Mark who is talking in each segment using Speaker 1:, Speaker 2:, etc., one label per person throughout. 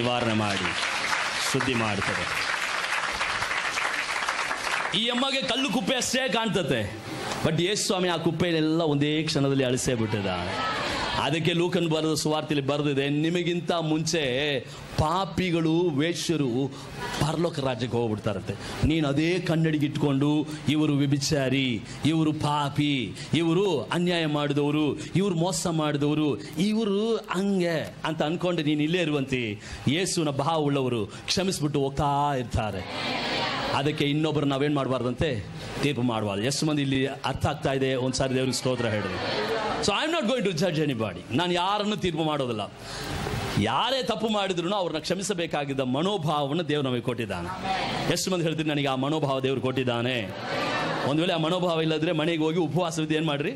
Speaker 1: ನಿವಾರಣೆ ಮಾಡಿ ಶುದ್ಧಿ ಮಾಡ್ತಾರೆ ಈ ಅಮ್ಮಗೆ ಕಲ್ಲು ಕುಪ್ಪೆ ಅಷ್ಟೇ ಕಾಣ್ತತೆ. ಬಟ್ ಯೇಸು ಸ್ವಾಮಿ ಆ ಕುಪ್ಪೆಯಲ್ಲೆಲ್ಲ ಒಂದೇ ಕ್ಷಣದಲ್ಲಿ ಅಳಿಸೇ ಬಿಟ್ಟಿದ ಅದಕ್ಕೆ ಲೂಕನ್ ಬರೆದ ಸುವಾರ್ತೆಯಲ್ಲಿ ಬರೆದಿದೆ, ನಿಮಗಿಂತ ಮುಂಚೆ ಪಾಪಿಗಳು, ವೇಶ್ಯರು ಪರಲೋಕ ರಾಜ್ಯಕ್ಕೆ ಹೋಗ್ಬಿಡ್ತಾರಂತೆ. ನೀನು ಅದೇ ಕನ್ನಡಿಗೆ ಇಟ್ಕೊಂಡು ಇವರು ವಿಭಿಚಾರಿ ಇವರು ಪಾಪಿ, ಇವರು ಅನ್ಯಾಯ ಮಾಡಿದವರು, ಇವರು ಮೋಸ ಮಾಡಿದವರು, ಇವರು ಹಂಗೆ ಅಂತ ಅನ್ಕೊಂಡು ನೀನು ಇಲ್ಲೇ ಇರುವಂತೆ. ಯೇಸುವಿನ ಭಾವ ಉಳ್ಳವರು ಕ್ಷಮಿಸ್ಬಿಟ್ಟು ಹೋಗ್ತಾ ಇರ್ತಾರೆ. ಅದಕ್ಕೆ ಇನ್ನೊಬ್ಬರು ನಾವೇನು ಮಾಡಬಾರ್ದಂತೆ ತೀರ್ಪು ಮಾಡಬಾರ್ದು. ಎಷ್ಟು ಮಂದಿ ಇಲ್ಲಿ ಅರ್ಥ ಆಗ್ತಾ ಇದೆ? ಒಂದ್ಸಾರಿ ದೇವ್ರಿಗೆ ಸ್ತೋತ್ರ ಹೇಳಿದ್ರು so I am not going to judge anybody ನಾನು ಯಾರನ್ನು ತೀರ್ಪು ಮಾಡೋದಿಲ್ಲ. ಯಾರೇ ತಪ್ಪು ಮಾಡಿದ್ರು ಅವ್ರನ್ನ ಕ್ಷಮಿಸಬೇಕಾಗಿದ್ದ ಮನೋಭಾವವನ್ನು ದೇವ್ರು ನಮಗೆ ಕೊಟ್ಟಿದ್ದಾನೆ. ಎಷ್ಟು ಮಂದಿ ಹೇಳ್ತೀರಿ ನನಗೆ ಆ ಮನೋಭಾವ ದೇವ್ರು ಕೊಟ್ಟಿದ್ದಾನೆ? ಒಂದು ವೇಳೆ ಆ ಮನೋಭಾವ ಇಲ್ಲದ್ರೆ ಮನೆಗೆ ಹೋಗಿ ಉಪವಾಸವಿದ್ದು ಏನು ಮಾಡ್ರಿ?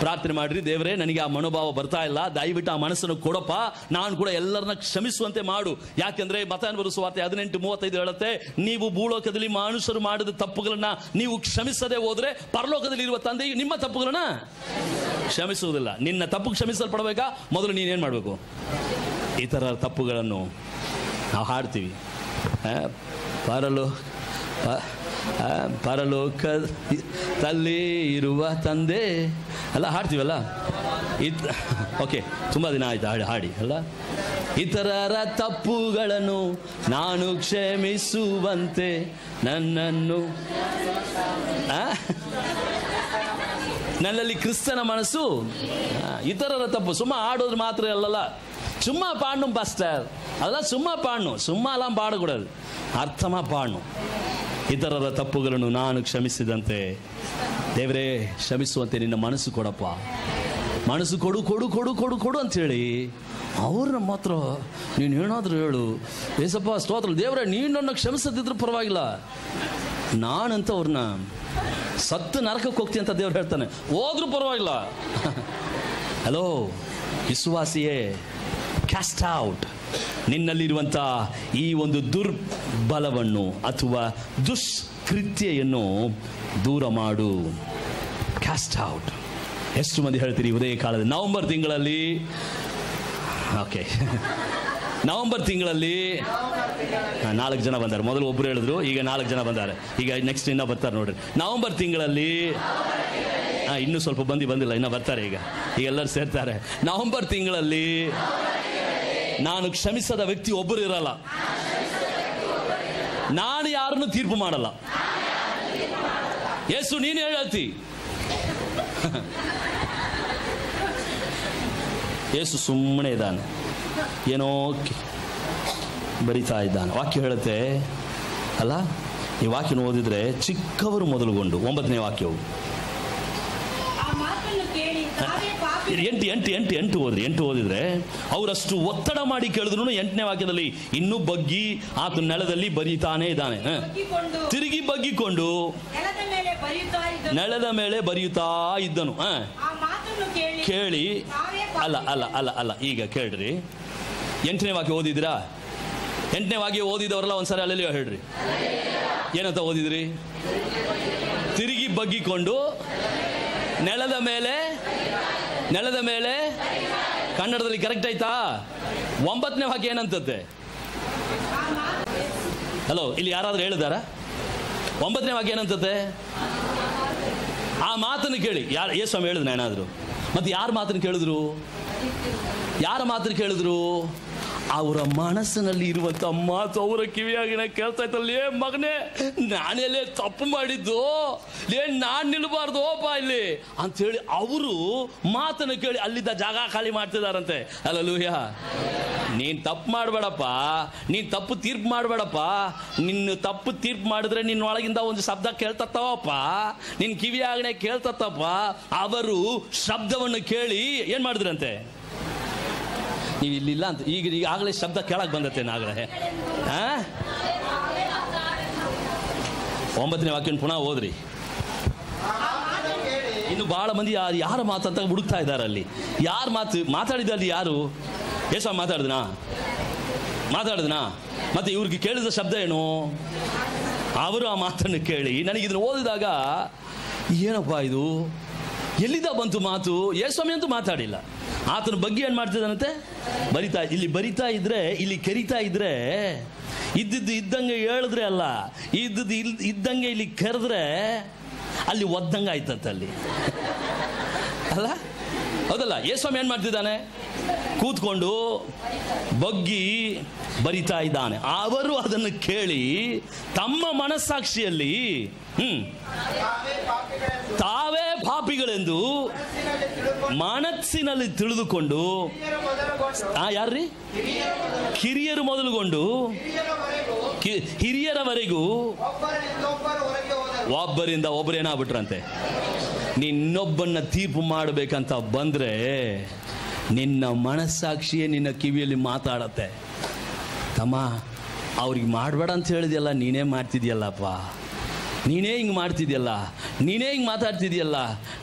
Speaker 1: ಪ್ರಾರ್ಥನೆ ಮಾಡ್ರಿ, ದೇವರೇ, ನನಗೆ ಆ ಮನೋಭಾವ ಬರ್ತಾ ಇಲ್ಲ. ದಯವಿಟ್ಟು ಆ ಮನಸ್ಸನ್ನು ಕೊಡಪ್ಪ. ನಾನು ಕೂಡ ಎಲ್ಲರನ್ನ ಕ್ಷಮಿಸುವಂತೆ ಮಾಡು. ಯಾಕೆಂದ್ರೆ ಮತಾನ್ವರು ಸುವಾರ್ತೆ ಹದಿನೆಂಟು ಮೂವತ್ತೈದು ಹೇಳುತ್ತೆ, ನೀವು ಭೂಲೋಕದಲ್ಲಿ ಮನುಷ್ಯರು ಮಾಡಿದ ತಪ್ಪುಗಳನ್ನ ನೀವು ಕ್ಷಮಿಸದೆ ಹೋದ್ರೆ ಪರಲೋಕದಲ್ಲಿ ಇರುವ ತಂದೆ ನಿಮ್ಮ ತಪ್ಪುಗಳನ್ನ ಕ್ಷಮಿಸುವುದಿಲ್ಲ. ನಿನ್ನ ತಪ್ಪು ಕ್ಷಮಿಸಲ್ಪಡಬೇಕಾ? ಮೊದಲು ನೀನೇನು ಮಾಡಬೇಕು? ಇತರ ತಪ್ಪುಗಳನ್ನು ನಾವು ಹಾಡ್ತೀವಿ. ಪರಲು ಪರಲೋಕ ತಲ್ಲಿ ಇರುವ ತಂದೆ ಅಲ್ಲ ಹಾಡ್ತೀವಲ್ಲ ಇತ್ ಓಕೆ ತುಂಬ ದಿನ ಆಯ್ತು ಹಾಡಿ ಹಾಡಿ ಅಲ್ಲ ಇತರರ ತಪ್ಪುಗಳನ್ನು ನಾನು ಕ್ಷಮಿಸುವಂತೆ ನನ್ನನ್ನು ಆ? ನನ್ನಲ್ಲಿ ಕ್ರಿಸ್ತನ ಮನಸ್ಸು ಆ, ಇತರರ ತಪ್ಪು ಸುಮ್ಮ ಆಡೋದು ಮಾತ್ರ ಅಲ್ಲಲ್ಲ சும்மா பாடணும் பாஸ்டர் அதெல்லாம் ಸುಮ್ಮ ಪಾಡ್ನು ಸುಮ್ಮ ಅಲ್ಲ ಪಾಡಕೂಡದು ಅರ್ಥಮ ಪಾಡ್ನು ಇತರರ ತಪ್ಪುಗಳನ್ನು ನಾನು ಕ್ಷಮಿಸಿದಂತೆ. ದೇವರೇ, ಕ್ಷಮಿಸುವಂತೆ ನಿನ್ನ ಮನಸ್ಸು ಕೊಡಪ್ಪ. ಮನಸ್ಸು ಕೊಡು ಕೊಡು ಕೊಡು ಕೊಡು ಕೊಡು ಅಂತೇಳಿ ಅವ್ರನ್ನ ಮಾತ್ರ ನೀನು ಏನಾದರೂ ಹೇಳು. ಏಸಪ್ಪ, ಸ್ತೋತ್ರ, ದೇವರೇ, ನೀನು ನನ್ನ ಕ್ಷಮಿಸದಿದ್ರೂ ಪರವಾಗಿಲ್ಲ. ನಾನಂತ ಅವ್ರನ್ನ ಸತ್ತು ನರಕಕ್ಕೆ ಹೋಗ್ತೀನಿ ಅಂತ ದೇವ್ರು ಹೇಳ್ತಾನೆ. ಹೋದ್ರೂ ಪರವಾಗಿಲ್ಲ. ಹಲೋ ವಿಶ್ವಾಸಿಯೇ ಕ್ಯಾಸ್ಟ್ ಔಟ್ ನಿನ್ನಲ್ಲಿರುವಂಥ ಈ ಒಂದು ದುರ್ಬಲವನ್ನು ಅಥವಾ ದುಷ್ಕೃತ್ಯೆಯನ್ನು ದೂರ ಮಾಡು. ಕ್ಯಾಸ್ಟ್ ಔಟ್ ಎಷ್ಟು ಮಂದಿ ಹೇಳ್ತೀರಿ ಉದಯ ಕಾಲದಲ್ಲಿ ನವೆಂಬರ್ ತಿಂಗಳಲ್ಲಿ? ಓಕೆ ನವೆಂಬರ್ ತಿಂಗಳಲ್ಲಿ ನಾಲ್ಕು ಜನ ಬಂದಾರೆ. ಮೊದಲು ಒಬ್ಬರು ಹೇಳಿದ್ರು, ಈಗ ನಾಲ್ಕು ಜನ ಬಂದಾರೆ. ಈಗ ನೆಕ್ಸ್ಟ್ ಇನ್ನೂ ಬರ್ತಾರೆ ನೋಡ್ರಿ. ನವೆಂಬರ್ ತಿಂಗಳಲ್ಲಿ ಇನ್ನೂ ಸ್ವಲ್ಪ ಬಂದಿ ಬಂದಿಲ್ಲ, ಇನ್ನೂ ಬರ್ತಾರೆ ಈಗ. ಈಗ ಎಲ್ಲರೂ ಸೇರ್ತಾರೆ. ನವೆಂಬರ್ ತಿಂಗಳಲ್ಲಿ ನಾನು ಕ್ಷಮಿಸದ ವ್ಯಕ್ತಿ ಒಬ್ಬರು ಇರಲ್ಲ. ನಾನು ಯಾರನ್ನು ತೀರ್ಪು ಮಾಡಲ್ಲ. ಯೇಸು, ನೀನು ಹೇಳತಿ. ಯೇಸು ಸುಮ್ಮನೆ ಇದ್ದಾನೆ. ಏನೋ ಬರಿತಾ ಇದ್ದಾನೆ. ವಾಕ್ಯ ಹೇಳುತ್ತೆ, ಅಲ್ಲ, ಈ ವಾಕ್ಯನ ಓದಿದ್ರೆ ಚಿಕ್ಕವರು ಮೊದಲುಗೊಂಡು, ಒಂಬತ್ತನೇ ವಾಕ್ಯವು. ಎಂಟು ಎಂಟು ಎಂಟು ಎಂಟು ಓದ್ರಿ ಎಂಟು ಓದಿದ್ರೆ ಅವರಷ್ಟು ಒತ್ತಡ ಮಾಡಿ ಕೇಳಿದ್ರು ಎಂಟನೇ ವಾಕ್ಯದಲ್ಲಿ ಇನ್ನೂ ಬಗ್ಗಿ ಆತ ನೆಲದಲ್ಲಿ ಬರೀತಾನೆ ಇದ್ದಾನೆ. ತಿರುಗಿ ಬಗ್ಗಿಕೊಂಡು
Speaker 2: ನೆಲದ ಮೇಲೆ ಬರೆಯುತ್ತಾ ಇದ್ದನು. ಕೇಳಿ
Speaker 1: ಅಲ್ಲ ಅಲ್ಲ ಅಲ್ಲ ಅಲ್ಲ ಈಗ ಕೇಳ್ರಿ. ಎಂಟನೇ ವಾಕ್ಯ ಓದಿದ್ರಾ ಎಂಟನೇ ವಾಕ್ಯ ಓದಿದವರೆಲ್ಲ ಒಂದ್ಸರಿ ಅಲ್ಲಲ್ಲಿ ಹೇಳ್ರಿ. ಏನಂತ ಓದಿದ್ರಿ? ತಿರುಗಿ ಬಗ್ಗಿಕೊಂಡು ನೆಲದ ಮೇಲೆ ನೆಲದ ಮೇಲೆ, ಕನ್ನಡದಲ್ಲಿ ಕರೆಕ್ಟ್ ಆಯ್ತಾ? ಒಂಬತ್ತನೇ ವಾಕ್ಯ ಏನಂತದ್ದೆ? ಹಲೋ ಇಲ್ಲಿ ಯಾರಾದ್ರೂ ಹೇಳಿದಾರ? ಒಂಬತ್ತನೇ ವಾಕ್ಯ ಏನಂತದ್ದೆ? ಆ ಮಾತನ್ನು ಕೇಳಿ. ಯಾರು ಸ್ವಾಮಿ ಹೇಳಿದ್ನ ಏನಾದ್ರು? ಮತ್ತೆ ಯಾರ ಮಾತನ್ನು ಕೇಳಿದ್ರು? ಯಾರ ಮಾತ್ರ ಕೇಳಿದ್ರು? ಅವರ ಮನಸ್ಸಿನಲ್ಲಿ ಇರುವಂತ ಮಾತು ಅವರ ಕಿವಿಯಾಗಿನ ಕೇಳ್ತಾ ಇತ್ತಲ್ಲ, ಏ ಮಗನೇ ನಾನೆಲ್ಲೇ ತಪ್ಪು ಮಾಡಿದ್ದು. ಲೇ, ನಾನ್ ನಿಲ್ಬಾರ್ದು ಓಪ ಇಲ್ಲಿ. ಅಂತೇಳಿ ಅವರು ಮಾತನ್ನು ಕೇಳಿ ಅಲ್ಲಿದ್ದ ಜಾಗ ಖಾಲಿ ಮಾಡ್ತಿದಾರಂತೆ ಅಲ್ಲೂಹ್ಯ ನೀನ್ ತಪ್ಪು ಮಾಡಬೇಡಪ್ಪ. ನೀನ್ ತಪ್ಪು ತೀರ್ಪು ಮಾಡಬೇಡಪ್ಪ. ನಿನ್ನ ತಪ್ಪು ತೀರ್ಪು ಮಾಡಿದ್ರೆ ನಿನ್ನ ಒಳಗಿಂದ ಒಂದು ಶಬ್ದ ಕೇಳ್ತತ್ತವಪ್ಪ. ನಿನ್ ಕಿವಿಯಾಗನೆ ಕೇಳ್ತತ್ತಪ್ಪ. ಅವರು ಶಬ್ದವನ್ನು ಕೇಳಿ ಏನ್ ಮಾಡಿದ್ರಂತೆ? ನೀವು ಇಲ್ಲಿಲ್ಲ ಅಂತ. ಈಗ ಈಗಾಗಲೇ ಶಬ್ದ ಕೇಳಕ್ ಬಂದತ್ತೆ ನಾಗ್ರಹೆ ಆ? ಒಂಬತ್ತನೇ ವಾಕ್ಯನ ಪುನಃ ಓದ್ರಿ. ಇನ್ನು ಭಾಳ ಮಂದಿ ಯಾರು ಯಾರ ಮಾತಂತ ಹುಡುಕ್ತಾ ಇದ್ದಾರೆ ಅಲ್ಲಿ. ಯಾರು ಮಾತು ಮಾತಾಡಿದಲ್ಲಿ ಯಾರು? ಏಸ ಮಾತಾಡಿದ್ನಾ? ಮಾತಾಡಿದ್ನಾ? ಮತ್ತೆ ಇವ್ರಿಗೆ ಕೇಳಿದ ಶಬ್ದ ಏನು? ಅವರು ಆ ಮಾತನ್ನು ಕೇಳಿ, ನನಗೆ ಇದನ್ನು ಓದಿದಾಗ, ಏನಪ್ಪ ಇದು? ಎಲ್ಲಿದ್ದ ಬಂತು ಮಾತು? ಯೇಸ್ವಾಮಿ ಅಂತೂ ಮಾತಾಡಿಲ್ಲ. ಆತನ ಬಗ್ಗೆ ಏನು ಮಾಡ್ತಿದ್ದಾನಂತೆ? ಬರಿತಾ, ಇಲ್ಲಿ ಬರಿತಾ ಇದ್ರೆ, ಇಲ್ಲಿ ಕೆರಿತಾ ಇದ್ರೆ, ಇದ್ದಿದ್ದು ಇದ್ದಂಗೆ ಹೇಳಿದ್ರೆ ಅಲ್ಲ, ಇದ್ದದ್ದು ಇಲ್, ಇದ್ದಂಗೆ ಇಲ್ಲಿ ಕರೆದ್ರೆ, ಅಲ್ಲಿ ಒದ್ದಂಗೆ ಆಯ್ತಂತೆ ಅಲ್ಲಿ. ಅಲ್ಲ? ಹೌದಲ್ಲ? ಯೇಸ್ವಾಮಿ ಏನು ಮಾಡ್ತಿದ್ದಾನೆ? ಕೂತ್ಕೊಂಡು ಬಗ್ಗಿ ಬರಿತಾ ಇದ್ದಾನೆ. ಅವರು ಅದನ್ನು ಕೇಳಿ ತಮ್ಮ ಮನಸ್ಸಾಕ್ಷಿಯಲ್ಲಿ, ಹ್ಮ್,
Speaker 3: ತಾವೇ ಪಾಪಿಗಳೆಂದು ಮನಸ್ಸಿನಲ್ಲಿ
Speaker 1: ತಿಳಿದುಕೊಂಡು, ಆ, ಯಾರ್ರಿ? ಕಿರಿಯರು ಮೊದಲುಗೊಂಡು
Speaker 3: ಹಿರಿಯರವರೆಗೂ
Speaker 1: ಒಬ್ಬರಿಂದ ಒಬ್ಬರೇನಾಗ್ಬಿಟ್ರಂತೆ ನಿನ್ನೊಬ್ಬನ್ನ ತೀರ್ಪು ಮಾಡಬೇಕಂತ ಬಂದ್ರೆ ನಿನ್ನ ಮನಸ್ಸಾಕ್ಷಿಯೇ ನಿನ್ನ ಕಿವಿಯಲ್ಲಿ ಮಾತಾಡತ್ತೆ. ತಮ್ಮ, ಅವ್ರಿಗೆ ಮಾಡಬೇಡ ಅಂತ ಹೇಳಿದೆಯಲ್ಲ, ನೀನೇ ಮಾಡ್ತಿದ್ಯಲ್ಲಪ್ಪ. ನೀನೇ ಹಿಂಗೆ ಮಾಡ್ತಿದ್ಯಲ್ಲ, ನೀನೇ ಹಿಂಗೆ ಮಾತಾಡ್ತಿದ್ಯಲ್ಲ,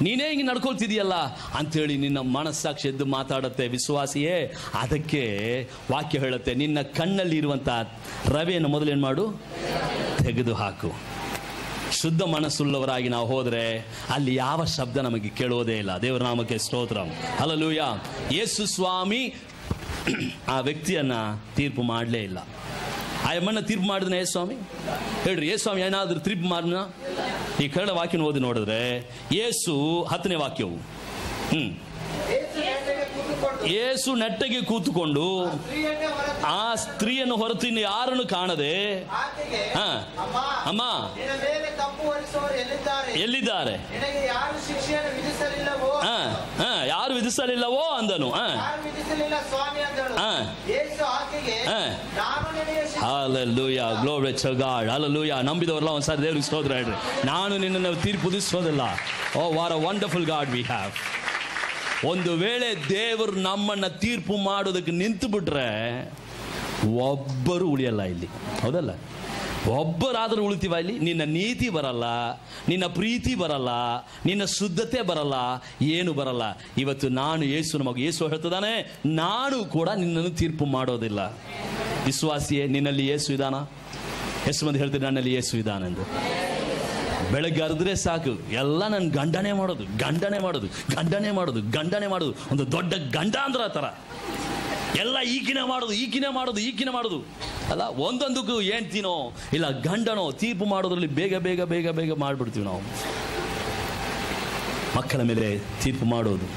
Speaker 1: ನೀನೇ ಹಿಂಗೆ ನಡ್ಕೊಳ್ತಿದ್ಯಲ್ಲ ಅಂಥೇಳಿ ನಿನ್ನ ಮನಸ್ಸಾಕ್ಷಿ ಎದ್ದು ಮಾತಾಡುತ್ತೆ. ವಿಶ್ವಾಸಿಯೇ, ಅದಕ್ಕೆ ವಾಕ್ಯ ಹೇಳುತ್ತೆ, ನಿನ್ನ ಕಣ್ಣಲ್ಲಿ ಇರುವಂಥ ರವೆಯನ್ನು ಮೊದಲೇನು ಮಾಡು? ತೆಗೆದು ಹಾಕು ಶುದ್ಧ ಮನಸ್ಸುಳ್ಳವರಾಗಿ ನಾವು ಹೋದರೆ ಅಲ್ಲಿ ಯಾವ ಶಬ್ದ ನಮಗೆ ಕೇಳೋದೇ ಇಲ್ಲ. ದೇವರ ನಾಮಕ್ಕೆ ಸ್ತೋತ್ರ. ಅಲ್ಲೂಯ ಯೇಸು ಸ್ವಾಮಿ ಆ ವ್ಯಕ್ತಿಯನ್ನ ತೀರ್ಪು ಮಾಡಲೇ ಇಲ್ಲ. ಆ ಎಮ್ಮನ್ನ ತೀರ್ಪು ಮಾಡಿದ್ನ ಯೇಸು ಸ್ವಾಮಿ? ಹೇಳ್ರಿ, ಯೇಸು ಸ್ವಾಮಿ ಏನಾದ್ರೂ ತೀರ್ಪು ಮಾಡಿದ್ನ ಈ ಕನ್ನಡ ವಾಕ್ಯನ ಓದಿ ನೋಡಿದ್ರೆ ಯೇಸು ಹತ್ತನೇ ವಾಕ್ಯವು.
Speaker 3: ಕೂತುಕೊಂಡು
Speaker 1: ಯೇಸು ನೆಟ್ಟಗೆ ಕೂತುಕೊಂಡು ಆ ಸ್ತ್ರೀಯನ್ನು ಹೊರತು ಇನ್ನು ಯಾರನ್ನು ಕಾಣದೆ?
Speaker 3: ಅಮ್ಮ ಎಲ್ಲಿದ್ದಾರೆ? ಯಾರು ವಿಧಿಸಲಿಲ್ಲವೋ?
Speaker 1: ಹ ಹ ಯಾರು ವಿಧಿಸಲಿಲ್ಲವೋ ಅಂದನು. ನಂಬಿದವರೆಲ್ಲ ಒಂದ್ಸಾರಿ ದೇವ್ರಿಗೆ ಸ್ತೋತ್ರ ಹೇಳ್ರಿ. ನಾನು ನಿನ್ನನ್ನು ತೀರ್ಪುದಿಸೋದಿಲ್ಲ ಓ ವಾರ ವಂಡರ್ಫುಲ್ ಗಾಡ್ ವಿ ಹ್ಯಾವ್ ಒಂದು ವೇಳೆ ದೇವರು ನಮ್ಮನ್ನ ತೀರ್ಪು ಮಾಡೋದಕ್ಕೆ ನಿಂತು ಬಿಟ್ರೆ ಒಬ್ಬರು ಉಳಿಯಲ್ಲ ಇಲ್ಲಿ. ಹೌದಲ್ಲ? ಒಬ್ಬರಾದರೂ ಉಳಿತೀವ ಇಲ್ಲಿ? ನಿನ್ನ ನೀತಿ ಬರಲ್ಲ, ನಿನ್ನ ಪ್ರೀತಿ ಬರಲ್ಲ, ನಿನ್ನ ಶುದ್ಧತೆ ಬರಲ್ಲ, ಏನು ಬರಲ್ಲ. ಇವತ್ತು ನಾನು ಯೇಸು ನಮಗೆ ಯೇಸು ಹೇಳ್ತದಾನೆ ನಾನು ಕೂಡ ನಿನ್ನನ್ನು ತೀರ್ಪು ಮಾಡೋದಿಲ್ಲ. ವಿಶ್ವಾಸಿಯೇ, ನಿನ್ನಲ್ಲಿ ಯೇಸು ಇದಾನ ಎಷ್ಟು ಮಂದಿ ಹೇಳ್ತಾರೆ, ನನ್ನಲ್ಲಿ ಯೇಸು ಇದಾನೆಂದು ಬೆಳಗ್ಗೆ ಅರ್ದ್ರೆ ಸಾಕು. ಎಲ್ಲ ನನ್ನ ಗಂಡನೇ ಮಾಡೋದು ಗಂಡನೇ ಮಾಡೋದು ಗಂಡನೇ ಮಾಡೋದು, ಗಂಡನೆ ಮಾಡೋದು. ಒಂದು ದೊಡ್ಡ ಗಂಡ ಅಂದ್ರೆ ಆ ಥರ. ಎಲ್ಲ ಈಗಿನ ಮಾಡೋದು ಈಗಿನ ಮಾಡೋದು ಈಗಿನ ಮಾಡೋದು. ಅಲ್ಲ, ಒಂದೊಂದಕ್ಕೂ ಏನ್ತೀನೋ, ಇಲ್ಲ ಗಂಡನೋ, ತೀರ್ಪು ಮಾಡೋದ್ರಲ್ಲಿ ಬೇಗ ಬೇಗ ಬೇಗ ಬೇಗ ಮಾಡಿಬಿಡ್ತೀವಿ ನಾವು. ಮಕ್ಕಳ ಮೇಲೆ ತೀರ್ಪು ಮಾಡೋದು.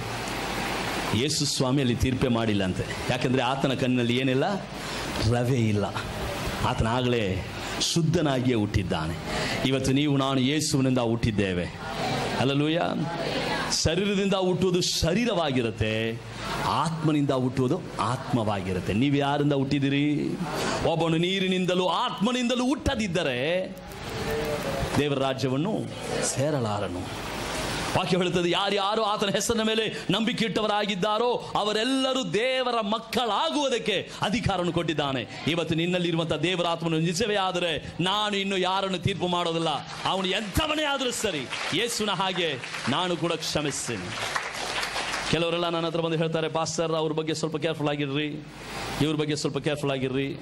Speaker 1: ಯೇಸು ಸ್ವಾಮಿಯಲ್ಲಿ ತೀರ್ಪೆ ಮಾಡಿಲ್ಲ ಅಂತೆ. ಯಾಕಂದ್ರೆ ಆತನ ಕಣ್ಣಲ್ಲಿ ಏನಿಲ್ಲ? ರವೆ ಇಲ್ಲ. ಆತನ ಆಗಲೇ ಶುದ್ಧನಾಗಿಯೇ ಹುಟ್ಟಿದ್ದಾನೆ. ಇವತ್ತು ನೀವು, ನಾನು ಯೇಸುವಿನಿಂದ ಹುಟ್ಟಿದ್ದೇವೆ. ಅಲ್ಲಲೂಯ. ಶರೀರದಿಂದ ಹುಟ್ಟುವುದು ಶರೀರವಾಗಿರುತ್ತೆ. ಆತ್ಮನಿಂದ ಹುಟ್ಟುವುದು ಆತ್ಮವಾಗಿರುತ್ತೆ. ನೀವು ಯಾರಿಂದ ಹುಟ್ಟಿದಿರಿ ಒಬ್ಬನು ನೀರಿನಿಂದಲೂ ಆತ್ಮನಿಂದಲೂ ಹುಟ್ಟದಿದ್ದರೆ ದೇವರ ರಾಜ್ಯವನ್ನು ಸೇರಲಾರನು. ವಾಕ್ಯ ಹೇಳುತ್ತದೆ, ಯಾರ್ಯಾರು ಆತನ ಹೆಸರಿನ ಮೇಲೆ ನಂಬಿಕೆ ಇಟ್ಟವರಾಗಿದ್ದಾರೋ ಅವರೆಲ್ಲರೂ ದೇವರ ಮಕ್ಕಳಾಗುವುದಕ್ಕೆ ಅಧಿಕಾರವನ್ನು ಕೊಟ್ಟಿದ್ದಾನೆ. ಇವತ್ತು ನಿನ್ನಲ್ಲಿರುವಂತಹ ದೇವರ ಆತ್ಮನು ನಿಜವೇ ಆದರೆ ನಾನು ಇನ್ನು ಯಾರನ್ನು ತೀರ್ಪು ಮಾಡೋದಿಲ್ಲ. ಅವನು ಎಂಥವನೇ ಆದರೂ ಸರಿ, ಯೇಸುನ ಹಾಗೆ ನಾನು ಕೂಡ ಕ್ಷಮಿಸ್ತೇನೆ. ಕೆಲವರೆಲ್ಲ ನನ್ನ ಹತ್ರ ಬಂದು ಹೇಳ್ತಾರೆ, ಪಾಸ್ಟರ್, ಅವ್ರ ಬಗ್ಗೆ ಸ್ವಲ್ಪ ಕೇರ್ಫುಲ್ ಆಗಿರ್ರಿ. ಇವ್ರ ಬಗ್ಗೆ ಸ್ವಲ್ಪ ಕೇರ್ಫುಲ್ ಆಗಿರ್ರಿ.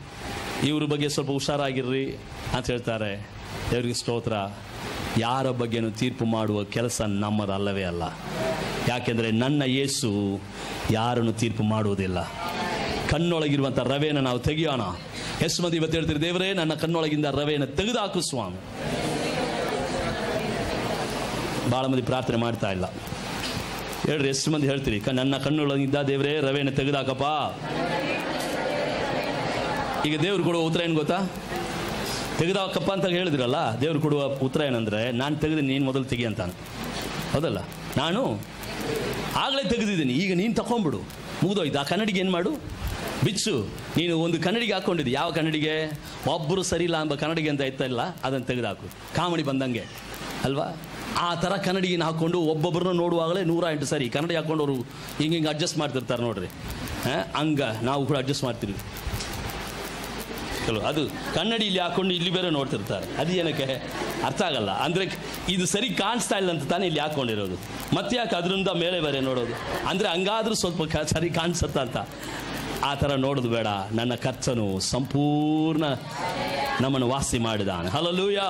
Speaker 1: ಇವ್ರ ಬಗ್ಗೆ ಸ್ವಲ್ಪ ಹುಷಾರಾಗಿರ್ರಿ. ಅಂತ ಹೇಳ್ತಾರೆ. ದೇವರಿಗೆ ಸ್ತೋತ್ರ. ಯಾರ ಬಗ್ಗೆನೂ ತೀರ್ಪು ಮಾಡುವ ಕೆಲಸ ನಮ್ಮದಲ್ಲವೇ ಅಲ್ಲ. ಯಾಕೆಂದರೆ ನನ್ನ ಯೇಸು ಯಾರನ್ನು ತೀರ್ಪು ಮಾಡುವುದಿಲ್ಲ. ಕಣ್ಣೊಳಗಿರುವಂಥ ರವೆಯನ್ನು ನಾವು ತೆಗೆಯೋಣ. ಎಷ್ಟು ಮಂದಿ ಇವತ್ತು ಹೇಳ್ತೀರಿ, ದೇವರೇ, ನನ್ನ ಕಣ್ಣೊಳಗಿಂದ ರವೆಯನ್ನು ತೆಗೆದುಹಾಕು ಸ್ವಾಮಿ. ಭಾಳ ಮಂದಿ ಪ್ರಾರ್ಥನೆ ಮಾಡ್ತಾ ಇಲ್ಲ. ಹೇಳ್ರಿ ಎಷ್ಟು ಮಂದಿ ಹೇಳ್ತೀರಿ ನನ್ನ ಕಣ್ಣೊಳಗಿಂದ ದೇವರೇ ರವೆಯನ್ನು ತೆಗೆದಾಕಪ್ಪ. ಈಗ ದೇವ್ರು ಕೊಡುವ ಉತ್ತರ ಏನು ಗೊತ್ತಾ? ತೆಗೆದಾಕಪ್ಪ ಅಂತ ಹೇಳಿದ್ರಲ್ಲ, ದೇವ್ರು ಕೊಡುವ ಉತ್ತರ ಏನಂದ್ರೆ, ನಾನು ತೆಗೆದು ನೀನು ಮೊದಲು ತೆಗಿ ಅಂತಾನೆ ಹೌದಲ್ಲ? ನಾನು ಆಗಲೇ ತೆಗೆದಿದ್ದೀನಿ, ಈಗ ನೀನು ತಗೊಂಬಿಡು ಮುಗಿದೋಯ್ತು. ಆ ಕನ್ನಡಿಗೆ ಏನು ಮಾಡು? ಬಿಚ್ಚು. ನೀನು ಒಂದು ಕನ್ನಡಿಗೆ ಹಾಕ್ಕೊಂಡಿದ್ದೆ ಯಾವ ಕನ್ನಡಿಗೆ? ಒಬ್ಬರು ಸರಿ ಇಲ್ಲ ಎಂಬ ಕನ್ನಡಿಗೆ ಅಂತ ಇತ್ತಲ್ಲ ಅದನ್ನು ತೆಗೆದಾಕು. ಕಾಮಿಡಿ ಬಂದಂಗೆ. ಅಲ್ವಾ? ಆ ಥರ ಕನ್ನಡಿಗಿನ ಹಾಕ್ಕೊಂಡು ಒಬ್ಬೊಬ್ಬರನ್ನ ನೋಡುವಾಗಲೇ ನೂರ ಎಂಟು ಸರಿ. ಕನ್ನಡಿ ಹಾಕ್ಕೊಂಡು ಅವರು ಹಿಂಗೆ ಹಿಂಗೆ ಅಡ್ಜಸ್ಟ್ ಮಾಡ್ತಿರ್ತಾರೆ ನೋಡ್ರಿ. ಹಾಂ? ಹಂಗ ನಾವು ಕೂಡ ಅಡ್ಜಸ್ಟ್ ಮಾಡ್ತೀವಿ. ಕೆಲವು ಅದು ಕನ್ನಡಿ ಇಲ್ಲಿ ಹಾಕೊಂಡು ಇಲ್ಲಿ ಬೇರೆ ನೋಡ್ತಿರ್ತಾರೆ. ಅದು ಏನಕ್ಕೆ? ಅರ್ಥ ಆಗಲ್ಲ. ಅಂದರೆ ಇದು ಸರಿ ಕಾಣಿಸ್ತಾ ಇಲ್ಲ ಅಂತ ತಾನೇ ಇಲ್ಲಿ ಹಾಕೊಂಡಿರೋದು. ಮತ್ತೆ ಯಾಕೆ ಅದರಿಂದ ಮೇಲೆ ಬೇರೆ ನೋಡೋದು? ಅಂದರೆ ಹಂಗಾದ್ರೂ ಸ್ವಲ್ಪ ಸರಿ ಕಾಣಿಸುತ್ತ ಅಂತ. ಆ ಥರ ನೋಡೋದು ಬೇಡ. ನನ್ನ ಕರ್ತನು ಸಂಪೂರ್ಣ ನಮ್ಮನ್ನು ವಾಸಿ ಮಾಡಿದಾನೆ. ಹಲಲೂಯ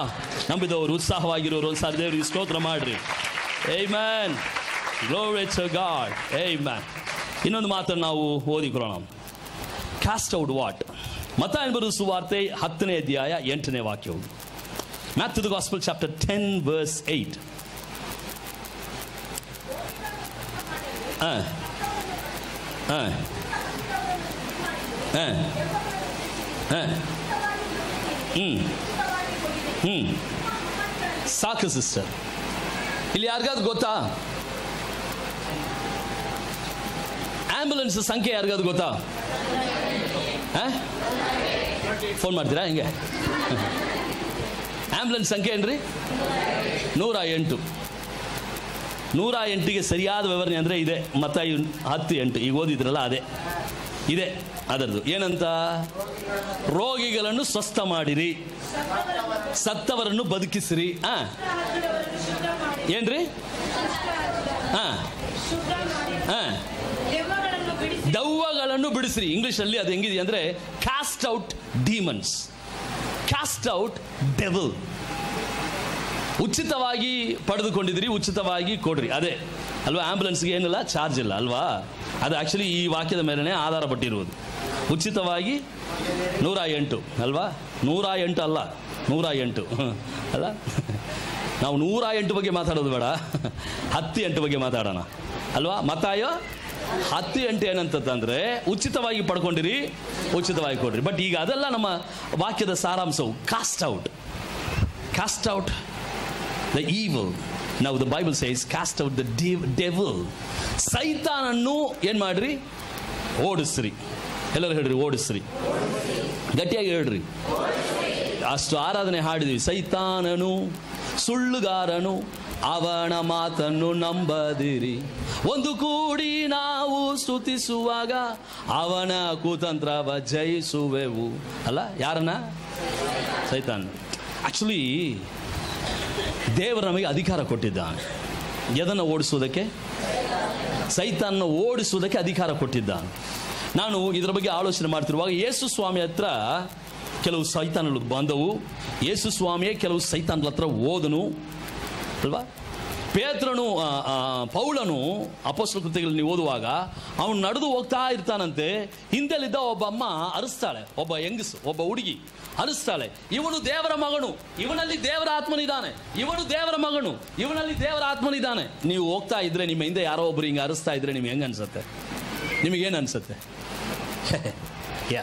Speaker 1: ನಂಬಿದವರು ಉತ್ಸಾಹವಾಗಿರೋರು ಒಂದು ದೇವ್ರಿಗೆ ಸ್ತೋತ್ರ ಮಾಡ್ರಿ. Amen glory to God amen ಇನ್ನೊಂದು ಮಾತನ್ನು ನಾವು ಓದಿಕೊಳ್ಳೋಣ. ಕ್ಯಾಸ್ಟ್ ಔಟ್ ವಾಟ್ ಮತ ಎಂಬುದು ಸುವಾರ್ತೆ ಹತ್ತನೇ ಅಧ್ಯಾಯ ಎಂಟನೇ ವಾಕ್ಯವು Matthew the gospel chapter ten verse eight ಹಾಂ ಹಾಂ ಹಾಂ ಹಾಂ ಹ್ಞೂ ಹ್ಞೂ ಸಾಕು ಸಿಸ್ಟರ್ ಇಲ್ಲಿ ಯಾರಿಗಾದ್ರು ಗೊತ್ತಾ ಆಂಬ್ಯುಲೆನ್ಸ್ ಸಂಖ್ಯೆ ಯಾರಿಗಾದ್ರು ಗೊತ್ತಾ ಫೋನ್ ಮಾಡ್ತೀರಾ? ಹಿಂಗೆ. ಆಂಬ್ಯುಲೆನ್ಸ್ ಸಂಖ್ಯೆ ಏನ್ರಿ? ನೂರ ಎಂಟು. ನೂರ ಎಂಟಿಗೆ ಸರಿಯಾದ ವಿವರಣೆ ಅಂದರೆ ಇದೆ. ಮತ ಹತ್ತು ಎಂಟು. ಈಗ ಓದಿದ್ರಲ್ಲ ಅದೇ. ಇದೆ. ಅದರದ್ದು. ಏನಂತ? ರೋಗಿಗಳನ್ನು ಸ್ವಸ್ಥ ಮಾಡಿರಿ. ಸತ್ತವರನ್ನು ಬದುಕಿಸಿರಿ.
Speaker 2: ಮಾಡಿ
Speaker 1: ಏನ್ರಿ? ಹಾ. ಹಾ.
Speaker 2: ದೆವ್ವಗಳನ್ನು
Speaker 1: ದವ್ವಗಳನ್ನು ಬಿಡಿಸ್ರಿ. ಇಂಗ್ಲೀಷಲ್ಲಿ ಅದು ಹೆಂಗಿದೆ ಅಂದರೆ cast out demons cast out devil ಉಚಿತವಾಗಿ ಪಡೆದುಕೊಂಡಿದ್ರಿ ಉಚಿತವಾಗಿ ಕೊಡ್ರಿ. ಅದೇ, ಅಲ್ವಾ ಆಂಬುಲೆನ್ಸ್ಗೆ ಏನಿಲ್ಲ ಚಾರ್ಜ್ ಇಲ್ಲ, ಅಲ್ವಾ? ಅದು ಆಕ್ಚುಲಿ ಈ ವಾಕ್ಯದ ಮೇಲೇ ಆಧಾರ ಪಟ್ಟಿರುವುದು. ಉಚಿತವಾಗಿ ನೂರ ಎಂಟು ಅಲ್ವಾ? ನೂರ ಎಂಟು ಅಲ್ಲ ನೂರ ಎಂಟು ಅಲ್ಲ? ನಾವು ನೂರ ಎಂಟು ಬಗ್ಗೆ ಮಾತಾಡೋದು ಬೇಡ. ಹತ್ತು ಎಂಟು ಬಗ್ಗೆ ಮಾತಾಡೋಣ. ಅಲ್ವಾ? ಮತಾಯೋ ಹತ್ತು ಎಂಟು ಏನಂತಂದ್ರೆ ಉಚಿತವಾಗಿ ಪಡ್ಕೊಂಡಿರಿ, ಉಚಿತವಾಗಿ ಕೊಡ್ರಿ. ಬಟ್ ಈಗ ಅದೆಲ್ಲ ನಮ್ಮ ವಾಕ್ಯದ ಸಾರಾಂಶವು cast out cast out the evil ನಾವು the Bible says cast out the devil ಸೈತಾನನ್ನು ಏನು ಮಾಡ್ರಿ? ಓಡಿಸ್ರಿ. ಎಲ್ಲರೂ ಹೇಳ್ರಿ, ಓಡಿಸ್ರಿ. ಗಟ್ಟಿಯಾಗಿ ಹೇಳ್ರಿ. ಅಷ್ಟು ಆರಾಧನೆ ಹಾಡಿದ್ವಿ. ಸೈತಾನನು, ಸುಳ್ಳುಗಾರನು ಅವನ ಮಾತನ್ನು ನಂಬದಿರಿ. ಒಂದು ಕೂಡಿ ನಾವು ಸ್ತುತಿಸುವಾಗ ಅವನ ಕುತಂತ್ರವ ಜಯಿಸುವೆವು. ಅಲ್ಲ, ಯಾರನ್ನ? ಸೈತಾನ್. ಆಕ್ಚುಲಿ ದೇವರು ನಮಗೆ ಅಧಿಕಾರ ಕೊಟ್ಟಿದ್ದಾನೆ. ಎದನ್ನು ಓಡಿಸುವುದಕ್ಕೆ? ಸೈತಾನ್ನ ಓಡಿಸುವುದಕ್ಕೆ ಅಧಿಕಾರ ಕೊಟ್ಟಿದ್ದಾನೆ. ನಾನು ಇದರ ಬಗ್ಗೆ ಆಲೋಚನೆ ಮಾಡ್ತಿರುವಾಗ ಯೇಸು ಸ್ವಾಮಿ ಹತ್ರ ಕೆಲವು ಸೈತಾನಗಳು ಬಂದವು. ಯೇಸು ಸ್ವಾಮಿಯೇ ಕೆಲವು ಸೈತಾನಗಳ ಹತ್ರ ಓದನು ಅಲ್ವಾ? ಪೇತ್ರನು ಪೌಲನು ಆ, ಪೌಳನು ಅಪೋಸ್ಲ ಕೃತಿಗಳು ನೀವು ಓದುವಾಗ ಅವನು ನಡೆದು ಹೋಗ್ತಾ ಇರ್ತಾನಂತೆ ಹಿಂದೆಲ್ಲಿದ್ದ ಒಬ್ಬ ಅಮ್ಮ ಅರಿಸ್ತಾಳೆ ಒಬ್ಬ ಹೆಂಗಸು ಒಬ್ಬ ಹುಡುಗಿ ಅರಿಸ್ತಾಳೆ. ಇವನು ದೇವರ ಮಗನು ಇವನಲ್ಲಿ ದೇವರ ಆತ್ಮನಿದ್ದಾನೆ ಇವನು ದೇವರ ಮಗನು ಇವನಲ್ಲಿ ದೇವರ ಆತ್ಮನಿದ್ದಾನೆ. ನೀವು ಹೋಗ್ತಾ ಇದ್ರೆ ನಿಮ್ಮ ಹಿಂದೆ ಯಾರೋ ಒಬ್ಬರು ಹಿಂಗೆ ಅರಿಸ್ತಾ ಇದ್ರೆ ನಿಮ್ಗೆ ಹೆಂಗೆ ಅನ್ಸುತ್ತೆ? ನಿಮಗೇನು ಅನ್ಸುತ್ತೆ? ಯಾ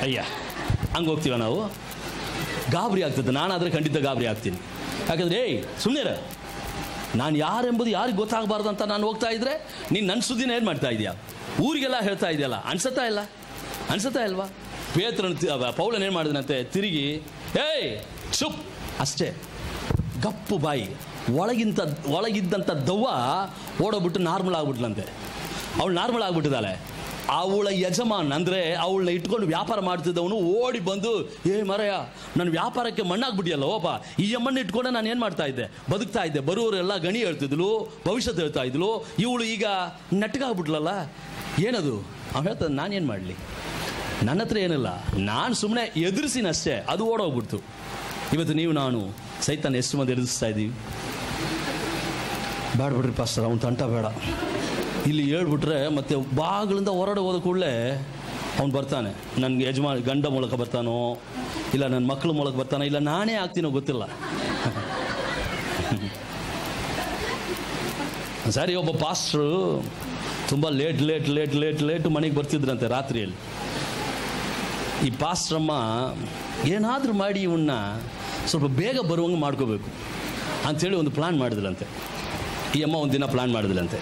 Speaker 1: ಅಯ್ಯ ಹಂಗೆ ಹೋಗ್ತೀವ ನಾವು? ಗಾಬರಿ ಆಗ್ತದೆ ನಾನಾದರೆ ಖಂಡಿತ ಗಾಬರಿ ಆಗ್ತೀನಿ. ಯಾಕಂದ್ರೆ, ಏಯ್ ಸುಮ್ಮನೆ ನಾನು ಯಾರೆಂಬುದು ಯಾರಿಗೆ ಗೊತ್ತಾಗಬಾರ್ದು ಅಂತ ನಾನು ಹೋಗ್ತಾ ಇದ್ರೆ, ನೀನು ನನ್ನ ಸುದ್ದಿನ ಏನು ಮಾಡ್ತಾ ಇದೆಯಾ? ಊರಿಗೆಲ್ಲ ಹೇಳ್ತಾ ಇದೆಯಲ್ಲ, ಅನ್ಸತ್ತಾ ಇಲ್ಲ? ಅನ್ಸತ್ತಾ ಇಲ್ವಾ? ಪೇತ್ರನ ಪೌಲನ್ ಏನು ಮಾಡಿದನಂತೆ, ತಿರುಗಿ, ಏಯ್, ಚುಪ್. ಅಷ್ಟೇ. ಗಪ್ಪು ಬಾಯಿ. ಒಳಗಿಂತ ಒಳಗಿದ್ದಂಥ ದವ್ವ ಓಡೋಗ್ಬಿಟ್ಟು ನಾರ್ಮಲ್ ಆಗ್ಬಿಟ್ಲಂತೆ ಅವಳು ನಾರ್ಮಲ್ ಆಗ್ಬಿಟ್ಟಿದ್ದಾಳೆ. ಅವಳ ಯಜಮಾನ್ ಅಂದರೆ ಅವಳನ್ನ ಇಟ್ಕೊಂಡು ವ್ಯಾಪಾರ ಮಾಡ್ತಿದ್ದವನು ಓಡಿ ಬಂದು, ಏ ಮರಯ ನನ್ನ ವ್ಯಾಪಾರಕ್ಕೆ ಮಣ್ಣಾಗ್ಬಿಟ್ಟಿಯಲ್ಲ ಓಪ ಈ ಅಮ್ಮನ್ನ ಇಟ್ಕೊಂಡೆ ನಾನು ಏನು ಮಾಡ್ತಾ ಇದ್ದೆ? ಬದುಕ್ತಾ ಇದ್ದೆ. ಬರುವವರೆಲ್ಲ ಗಣಿ ಹೇಳ್ತಿದ್ಲು, ಭವಿಷ್ಯತ್ ಹೇಳ್ತಾ ಇದ್ಲು. ಇವಳು ಈಗ ನಟ್ಗಾಗ್ಬಿಟ್ಲಲ್ಲ, ಏನದು? ಅವ್ನು ಹೇಳ್ತದೆ ನಾನೇನು ಮಾಡಲಿ? ನನ್ನ ಹತ್ರ ಏನಿಲ್ಲ. ನಾನು ಸುಮ್ಮನೆ ಎದುರಿಸಿನಷ್ಟೇ ಅದು ಓಡೋಗ್ಬಿಡ್ತು. ಇವತ್ತು ನೀವು ನಾನು ಸೈತಾನ ಎಷ್ಟು ಮಂದಿ ಎದುರಿಸ್ತಾ ಇದ್ದೀವಿ? ಬೇಡ ಬಿಡ್ರಿ ಪಾಸ್ಟರ್ ಅವ್ನು ತಂಟ ಬೇಡ. ಇಲ್ಲಿ ಹೇಳ್ಬಿಟ್ರೆ ಮತ್ತೆ ಬಾಗಿಲಿಂದ ಹೊರಡೆ ಹೋದ ಕೂಡಲೇ ಅವ್ನು ಬರ್ತಾನೆ. ನನಗೆ ಯಜಮಾನ್ ಗಂಡ ಮೂಲಕ ಬರ್ತಾನೋ, ಇಲ್ಲ ನನ್ನ ಮಕ್ಕಳ ಮೂಲಕ ಬರ್ತಾನೋ, ಇಲ್ಲ ನಾನೇ ಆಗ್ತೀನೋ ಗೊತ್ತಿಲ್ಲ. ಸರಿ ಒಬ್ಬ ಪಾಸ್ಟ್ರು ತುಂಬ late late late late late ಮನೆಗೆ ಬರ್ತಿದ್ರಂತೆ ರಾತ್ರಿಯಲ್ಲಿ. ಈ ಪಾಸ್ಟ್ರಮ್ಮ ಏನಾದರೂ ಮಾಡಿ ಇವನ್ನ ಸ್ವಲ್ಪ ಬೇಗ ಬರುವಂಗೆ ಮಾಡ್ಕೋಬೇಕು. ಅಂಥೇಳಿ ಒಂದು ಪ್ಲ್ಯಾನ್ ಮಾಡಿದ್ರಂತೆ ಈ ಅಮ್ಮ ಒಂದು ದಿನ ಪ್ಲ್ಯಾನ್ ಮಾಡಿದ್ರಂತೆ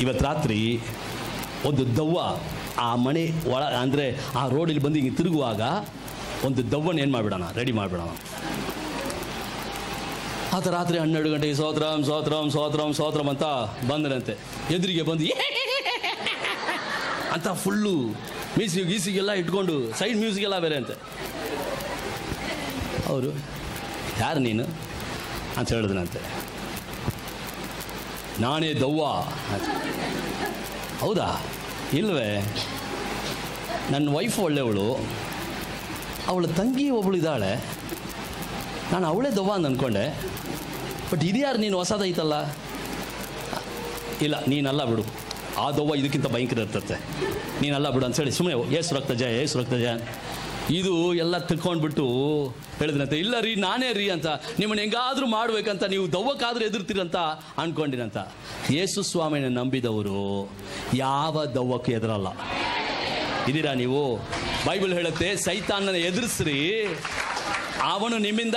Speaker 1: ಇವತ್ತು ರಾತ್ರಿ ಒಂದು ದವ್ವ ಆ ಮನೆ ಒಳ ಅಂದರೆ ಆ ರೋಡಲ್ಲಿ ಬಂದು ಹಿಂಗೆ ತಿರುಗುವಾಗ ಒಂದು ದವ್ವನ ಏನು ಮಾಡಿಬಿಡೋಣ? ರೆಡಿ ಮಾಡಿಬಿಡೋಣ. ಆತ ರಾತ್ರಿ ಹನ್ನೆರಡು ಗಂಟೆಗೆ ಸೋತ್ರಂ ಸೋತ್ರಂ ಸೋತ್ರಂ ಸೋತ್ರಂ ಅಂತ ಬಂದರಂತೆ ಎದುರಿಗೆ ಬಂದು ಅಂತ ಫುಲ್ಲು ಮ್ಯೂಸಿಕ್ ಗೀಸಿಗೆಲ್ಲ ಇಟ್ಕೊಂಡು ಸೈಡ್ ಮ್ಯೂಸಿಕ್ ಎಲ್ಲ ಬೇರೆ ಅಂತೆ. ಅವರು, ಯಾರು ನೀನು? ಅಂತ ಹೇಳಿದ್ನಂತೆ. ನಾನೇ ದವ್ವ. ಹೌದಾ? ಇಲ್ವೇ? ನನ್ನ ವೈಫ್ ಒಳ್ಳೆಯವಳು. ಅವಳ ತಂಗಿ ಒಬ್ಬಳು ಇದ್ದಾಳೆ. ನಾನು ಅವಳೇ ದವ್ವ ಅಂತ ಅಂದ್ಕೊಂಡೆ ಬಟ್ ಇದ್ಯಾರು ನೀನು ಹೊಸದೈತಲ್ಲ ಇಲ್ಲ, ನೀನಲ್ಲ ಬಿಡು. ಆ ದವ್ವ ಇದಕ್ಕಿಂತ ಭಯಂಕರ ಇರ್ತತೆ. ನೀನಲ್ಲ ಬಿಡು ಅಂತೇಳಿ ಸುಮ್ಮನೆ ಏಸು ರಕ್ತ ಜಯ ಏಸು ರಕ್ತ ಜಯ. ಇದು ಎಲ್ಲ ತಿಳ್ಕೊಂಡ್ಬಿಟ್ಟು ಹೇಳಿದ್ರಂತೆ, ಇಲ್ಲ ರೀ, ನಾನೇ ರೀ ಅಂತ. ನಿಮ್ಮನ್ನ ಹೆಂಗಾದರೂ ಮಾಡ್ಬೇಕಂತ, ನೀವು ದವ್ವಕ್ಕಾದರೂ ಎದುರ್ತೀರಂತ ಅನ್ಕೊಂಡಿರಂತ ಯೇಸು ಸ್ವಾಮಿನ ನಂಬಿದವರು ಯಾವ ದವ್ವಕ್ಕೂ ಎದುರಲ್ಲ ಇದೀರಾ ನೀವು? ಬೈಬಲ್ ಹೇಳುತ್ತೆ, ಸೈತಾನನ ಎದುರಿಸ್ರಿ. ಅವನು ನಿಮ್ಮಿಂದ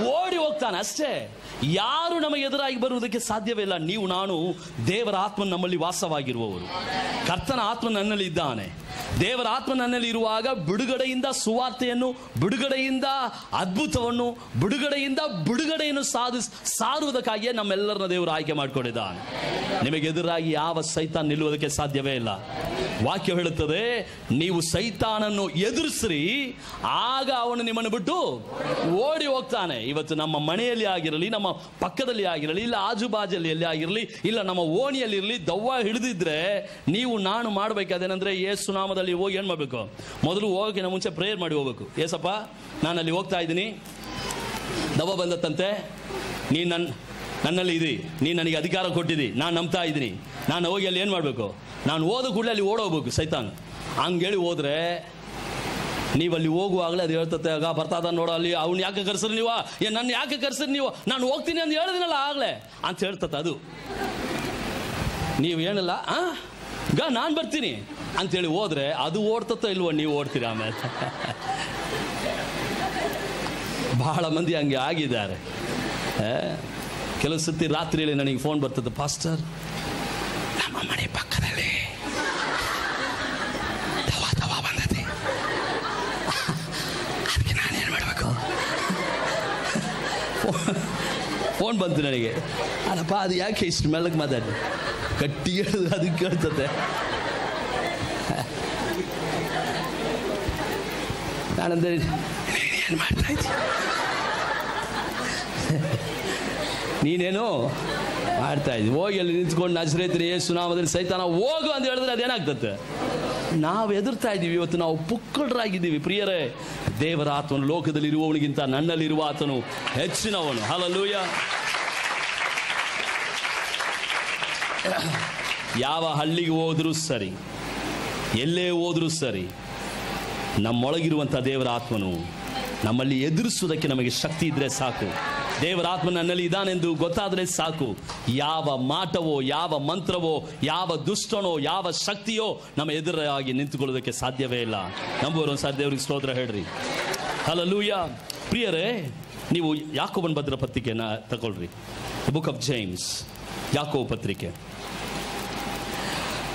Speaker 1: ಓಡಿ ಹೋಗ್ತಾನೆ ಅಷ್ಟೇ. ಯಾರು ನಮಗೆ ಎದುರಾಗಿ ಬರುವುದಕ್ಕೆ ಸಾಧ್ಯವೇ ಇಲ್ಲ. ನೀವು, ನಾನು ದೇವರ ಆತ್ಮ ನಮ್ಮಲ್ಲಿ ವಾಸವಾಗಿರುವವರು. ಕರ್ತನ ಆತ್ಮ ನನ್ನಲ್ಲಿ ಇದ್ದಾನೆ. ದೇವರ ಆತ್ಮ ನನ್ನಲ್ಲಿ ಇರುವಾಗ ಬಿಡುಗಡೆಯಿಂದ ಸುವಾರ್ತೆಯನ್ನು, ಬಿಡುಗಡೆಯಿಂದ ಅದ್ಭುತವನ್ನು, ಬಿಡುಗಡೆಯಿಂದ ಬಿಡುಗಡೆಯನ್ನು ಸಾಧಿಸ್ ಸಾರುವುದಕ್ಕಾಗಿಯೇ ನಮ್ಮೆಲ್ಲರನ್ನ ದೇವರು ಆಯ್ಕೆ ಮಾಡಿಕೊಂಡಿದ್ದಾನೆ. ನಿಮಗೆ ಎದುರಾಗಿ ಯಾವ ಸೈತಾನ್ ನಿಲ್ಲುವುದಕ್ಕೆ ಸಾಧ್ಯವೇ ಇಲ್ಲ. ವಾಕ್ಯ ಹೇಳುತ್ತದೆ, ನೀವು ಸೈತಾನನ್ನು ಎದುರಿಸ್ರಿ, ಆಗ ಅವನು ನಿಮ್ಮನ್ನು ಬಿಟ್ಟು ಓಡಿ ಹೋಗ್ತಾನೆ. ಇವತ್ತು ನಮ್ಮ ಮನೆಯಲ್ಲಿ ಆಗಿರಲಿ, ನಮ್ಮ ಪಕ್ಕದಲ್ಲಿ ಆಗಿರಲಿ, ಇಲ್ಲ ಆಜುಬಾಜಲ್ಲಿ ಆಗಿರಲಿ, ಇಲ್ಲ ನಮ್ಮ ಓಣಿಯಲ್ಲಿ ಇರಲಿ ದವ್ವ ಹಿಡಿದಿದ್ರೆ ನೀವು ನಾನು ಮಾಡ್ಬೇಕಾದೇನಂದ್ರೆ ನಾಮದಲ್ಲಿ ಹೋಗಿ ಏನು ಮಾಡಬೇಕು? ಮೊದಲು ಹೋಗೋಕ್ಕಿಂತ ಮುಂಚೆ ಪ್ರೇಯರ್ ಮಾಡಿ ಹೋಗ್ಬೇಕು. ಏಸಪ್ಪ, ನಾನು ಅಲ್ಲಿ ಹೋಗ್ತಾ ಇದ್ದೀನಿ. ದವ ಬಂದತ್ತಂತೆ. ನೀನು ನನ್ನ ನನ್ನಲ್ಲಿ ಇದಿ. ನೀನು ನನಗೆ ಅಧಿಕಾರ ಕೊಟ್ಟಿದ್ದಿ ನಾನು ನಂಬ್ತಾ ಇದ್ದೀನಿ. ನಾನು ಹೋಗಿ ಅಲ್ಲಿ ಏನು ಮಾಡಬೇಕು? ನಾನು ಓದೋ ಕೂಡಲೇ ಅಲ್ಲಿ ಓಡೋಗ್ಬೇಕು, ಸೈತಾನ್. ಹಂಗೇಳಿ ಹೋದ್ರೆ ನೀವು ಅಲ್ಲಿ ಹೋಗುವಾಗಲೇ ಅದು ಹೇಳ್ತತೆ ಆಗ ಬರ್ತಾದ ನೋಡೋ ಅಲ್ಲಿ. ಅವ್ನು ಯಾಕೆ ಕರ್ಸ್ರಿ ನೀವು? ಏ ನನ್ನ ಯಾಕೆ ಕರೆಸ್ರಿ ನೀವು? ನಾನು ಹೋಗ್ತೀನಿ ಅಂತ ಹೇಳಿದಿನಲ್ಲ ಆಗಲೇ. ಅಂತ ಹೇಳ್ತತೆ ಅದು. ನೀವು ಏನಿಲ್ಲ, ಆ? ಗ, ನಾನು ಬರ್ತೀನಿ. ಅಂತೇಳಿ ಹೋದ್ರೆ ಅದು ಓಡ್ತತ್ತೋ ಇಲ್ವೋ ನೀವು ಓಡ್ತೀರಾ ಆಮೇಲೆ? ಬಹಳ ಮಂದಿ ಹಂಗೆ ಆಗಿದ್ದಾರೆ. ಕೆಲವು ಸತಿ ರಾತ್ರಿಯಲ್ಲಿ ನನಗೆ ಫೋನ್ ಬರ್ತದೆ ಪಾಸ್ಟರ್ ನಮ್ಮ ಮನೆ ಪಕ್ಕದಲ್ಲಿ ಬಂದದೆ. ನಾನೇನು ಮಾಡಬೇಕು? ಫೋನ್ ಬಂತು ನನಗೆ. ಅಲ್ಲಪ್ಪ, ಅದು ಯಾಕೆ ಇಷ್ಟು ಮೆಲ್ಲಕ್ಕೆ ಮಾತಾಡಿ ಕಟ್ಟಿ ಹೇಳಿದ್ರೆ ಅದಕ್ಕೆ ಕೇಳ್ತದೆ. ನಾನಂದ್ರೆ ಏನು ಮಾಡ್ತಾ ಇದ್ದ ನೀನೇನು ಮಾಡ್ತಾ ಇದ್ವಿ ಹೋಗಿ ಅಲ್ಲಿ ನಿಂತ್ಕೊಂಡು ನಜರೇತ್ರಿ ಸುನಾಮದಲ್ಲಿ ಸಹಿತ ನಾವು ಹೋಗು ಅಂತ ಹೇಳಿದ್ರೆ ಅದೇನಾಗ್ತದೆ ನಾವು ಎದುರ್ತಾ ಇದ್ದೀವಿ. ಇವತ್ತು ನಾವು ಪುಕ್ಕಳರಾಗಿದ್ದೀವಿ. ಪ್ರಿಯರೇ, ದೇವರ ಆತನು ಲೋಕದಲ್ಲಿ ಇರುವವನಿಗಿಂತ ನನ್ನಲ್ಲಿರುವ ಆತನು ಹೆಚ್ಚಿನವನು. ಹಲಲೂಯ ಯಾವ ಹಳ್ಳಿಗೆ ಹೋದರೂ ಸರಿ, ಎಲ್ಲೇ ಹೋದರೂ ಸರಿ ನಮ್ಮೊಳಗಿರುವಂಥ ದೇವರ ಆತ್ಮನು ನಮ್ಮಲ್ಲಿ ಎದುರಿಸುವುದಕ್ಕೆ ನಮಗೆ ಶಕ್ತಿ ಇದ್ರೆ ಸಾಕು. ದೇವರ ಆತ್ಮ ನನ್ನಲ್ಲಿ ಇದಾನೆಂದು ಗೊತ್ತಾದರೆ ಸಾಕು. ಯಾವ ಮಾಟವೋ, ಯಾವ ಮಂತ್ರವೋ, ಯಾವ ದುಷ್ಟನೋ, ಯಾವ ಶಕ್ತಿಯೋ ನಮ್ಮ ಎದುರಾಗಿ ನಿಂತುಕೊಳ್ಳೋದಕ್ಕೆ ಸಾಧ್ಯವೇ ಇಲ್ಲ. ನಂಬುವರು ಸಾಧ್ಯ ದೇವ್ರಿಗೆ ಸ್ತೋತ್ರ ಹೇಳ್ರಿ. ಹಲಲೂಯ ಪ್ರಿಯರೇ, ನೀವು ಯಾಕೋಬನ್ ಭದ್ರ ಪತ್ರಿಕೆನ ತಗೊಳ್ರಿ. ಬುಕ್ ಆಫ್ ಜೇಮ್ಸ್ ಯಾಕೋ ಪತ್ರಿಕೆ.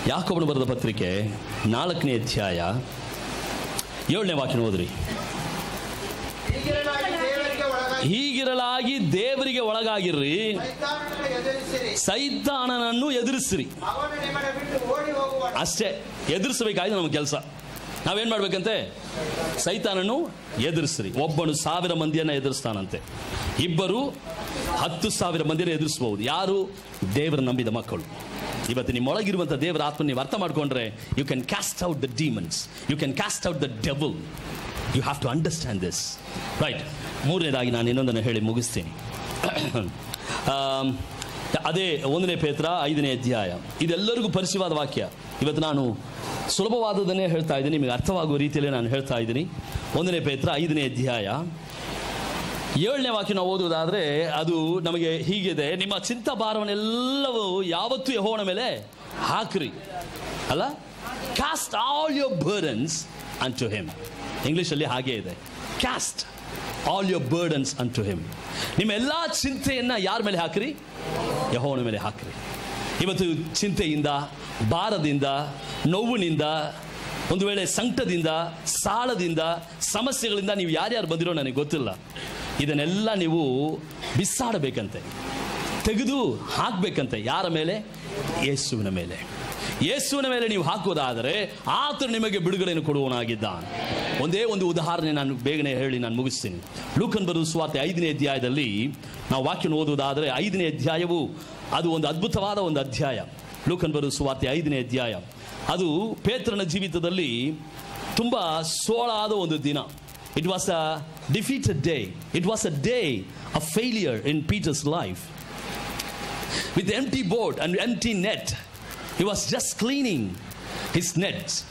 Speaker 1: ಯಾಕೋಬನ ಬರೆದ ಪತ್ರಿಕೆ ನಾಲ್ಕನೇ ಅಧ್ಯಾಯ ಏಳನೇ ವಾಕ್ಯ ಓದ್ರಿ.
Speaker 3: ಹೀಗಿರಲಾಗಿ ದೇವರಿಗೆ
Speaker 1: ಒಳಗಾಗಿರ್ರಿ.
Speaker 3: ಸೈತಾನನನ್ನು ಎದುರಿಸಿರಿ.
Speaker 1: ಅಷ್ಟೇ ಎದುರಿಸಬೇಕಾಗಿ ನಮ್ಮ ಕೆಲಸ. ನಾವೇನ್ ಮಾಡ್ಬೇಕಂತೆ? ಸೈತಾನನ್ನು ಎದುರಿಸ್ರಿ. ಒಬ್ಬನು ಸಾವಿರ ಮಂದಿಯನ್ನ ಎದುರಿಸ್ತಾನಂತೆ. ಇಬ್ಬರು ಹತ್ತು ಸಾವಿರ ಮಂದಿಯನ್ನು ಎದುರಿಸಬಹುದು. ಯಾರು? ದೇವರ ನಂಬಿದ ಮಕ್ಕಳು. ಇವತ್ತು ನಿಮ್ಮೊಳಗಿರುವಂಥ ದೇವರ ಆತ್ಮ ನೀವು ಅರ್ಥ ಮಾಡ್ಕೊಂಡ್ರೆ you can cast out the demons you can cast out the devil you have to understand this right ಮೂರನೇದಾಗಿ ನಾನು ಇನ್ನೊಂದನ್ನು ಹೇಳಿ ಮುಗಿಸ್ತೀನಿ. ಅದೇ ಒಂದನೇ ಪೇತ್ರ, ಐದನೇ ಅಧ್ಯಾಯ. ಇದೆಲ್ಲರಿಗೂ ಪರಿಚಯವಾದ ವಾಕ್ಯ. ಇವತ್ತು ನಾನು ಸುಲಭವಾದದನ್ನೇ ಹೇಳ್ತಾ ಇದ್ದೀನಿ, ನಿಮಗೆ ಅರ್ಥವಾಗುವ ರೀತಿಯಲ್ಲಿ ನಾನು ಹೇಳ್ತಾ ಇದ್ದೀನಿ. ಒಂದನೇ ಪೇತ್ರ, ಐದನೇ ಅಧ್ಯಾಯ. ಏಳನೇ ವಾಕ್ಯ ನಾವು ಓದುವುದಾದ್ರೆ ಅದು ನಮಗೆ ಹೀಗಿದೆ. ನಿಮ್ಮ ಚಿಂತ ಭಾರವನ್ನೆಲ್ಲವೂ ಯಾವತ್ತೂ ಯಹೋವನ ಮೇಲೆ ಹಾಕ್ರಿ. ಅಲ್ಲ? Cast all your burdens unto him ಇಂಗ್ಲೀಷಲ್ಲಿ ಹಾಗೆ ಇದೆ. Cast all your burdens unto him ನಿಮ್ಮ ಎಲ್ಲ ಚಿಂತೆಯನ್ನ ಯಾರ ಮೇಲೆ ಹಾಕ್ರಿ? ಯಹೋವನ ಮೇಲೆ ಹಾಕ್ರಿ. ಇವತ್ತು ಚಿಂತೆಯಿಂದ, ಭಾರದಿಂದ, ನೋವಿನಿಂದ, ಒಂದು ವೇಳೆ ಸಂಕಟದಿಂದ, ಸಾಲದಿಂದ, ಸಮಸ್ಯೆಗಳಿಂದ ನೀವು ಯಾರ್ಯಾರು ಬಂದಿರೋ ನನಗೆ ಗೊತ್ತಿಲ್ಲ. ಇದನ್ನೆಲ್ಲ ನೀವು ಬಿಸಾಡಬೇಕಂತೆ, ತೆಗೆದು ಹಾಕಬೇಕಂತೆ ಯಾರ ಮೇಲೆ? ಯೇಸುವಿನ ಮೇಲೆ. ಯೇಸುವಿನ ಮೇಲೆ ನೀವು ಹಾಕುವುದಾದರೆ ಆತ ನಿಮಗೆ ಬಿಡುಗಡೆಯನ್ನು ಕೊಡುವನಾಗಿದ್ದ ಒಂದೇ ಒಂದು ಉದಾಹರಣೆ ನಾನು ಬೇಗನೆ ಹೇಳಿ ನಾನು ಮುಗಿಸ್ತೀನಿ. ಲೂಕನ್ ಬರುವ ಸ್ವಾತಿ ಐದನೇ ಅಧ್ಯಾಯದಲ್ಲಿ ನಾವು ವಾಕ್ಯನ ಓದುವುದಾದರೆ ಐದನೇ ಅಧ್ಯಾಯವು ಅದು ಒಂದು ಅದ್ಭುತವಾದ ಒಂದು ಅಧ್ಯಾಯ. ಲೂಕನ್ ಬರುವ ಸ್ವಾತಿ ಐದನೇ ಅಧ್ಯಾಯ. ಅದು ಪೇತ್ರನ ಜೀವಿತದಲ್ಲಿ ತುಂಬ ಸೋಳಾದ ಒಂದು ದಿನ. It was a defeated day it was a day a failure in Peter's life with empty boat and empty net he was just cleaning his nets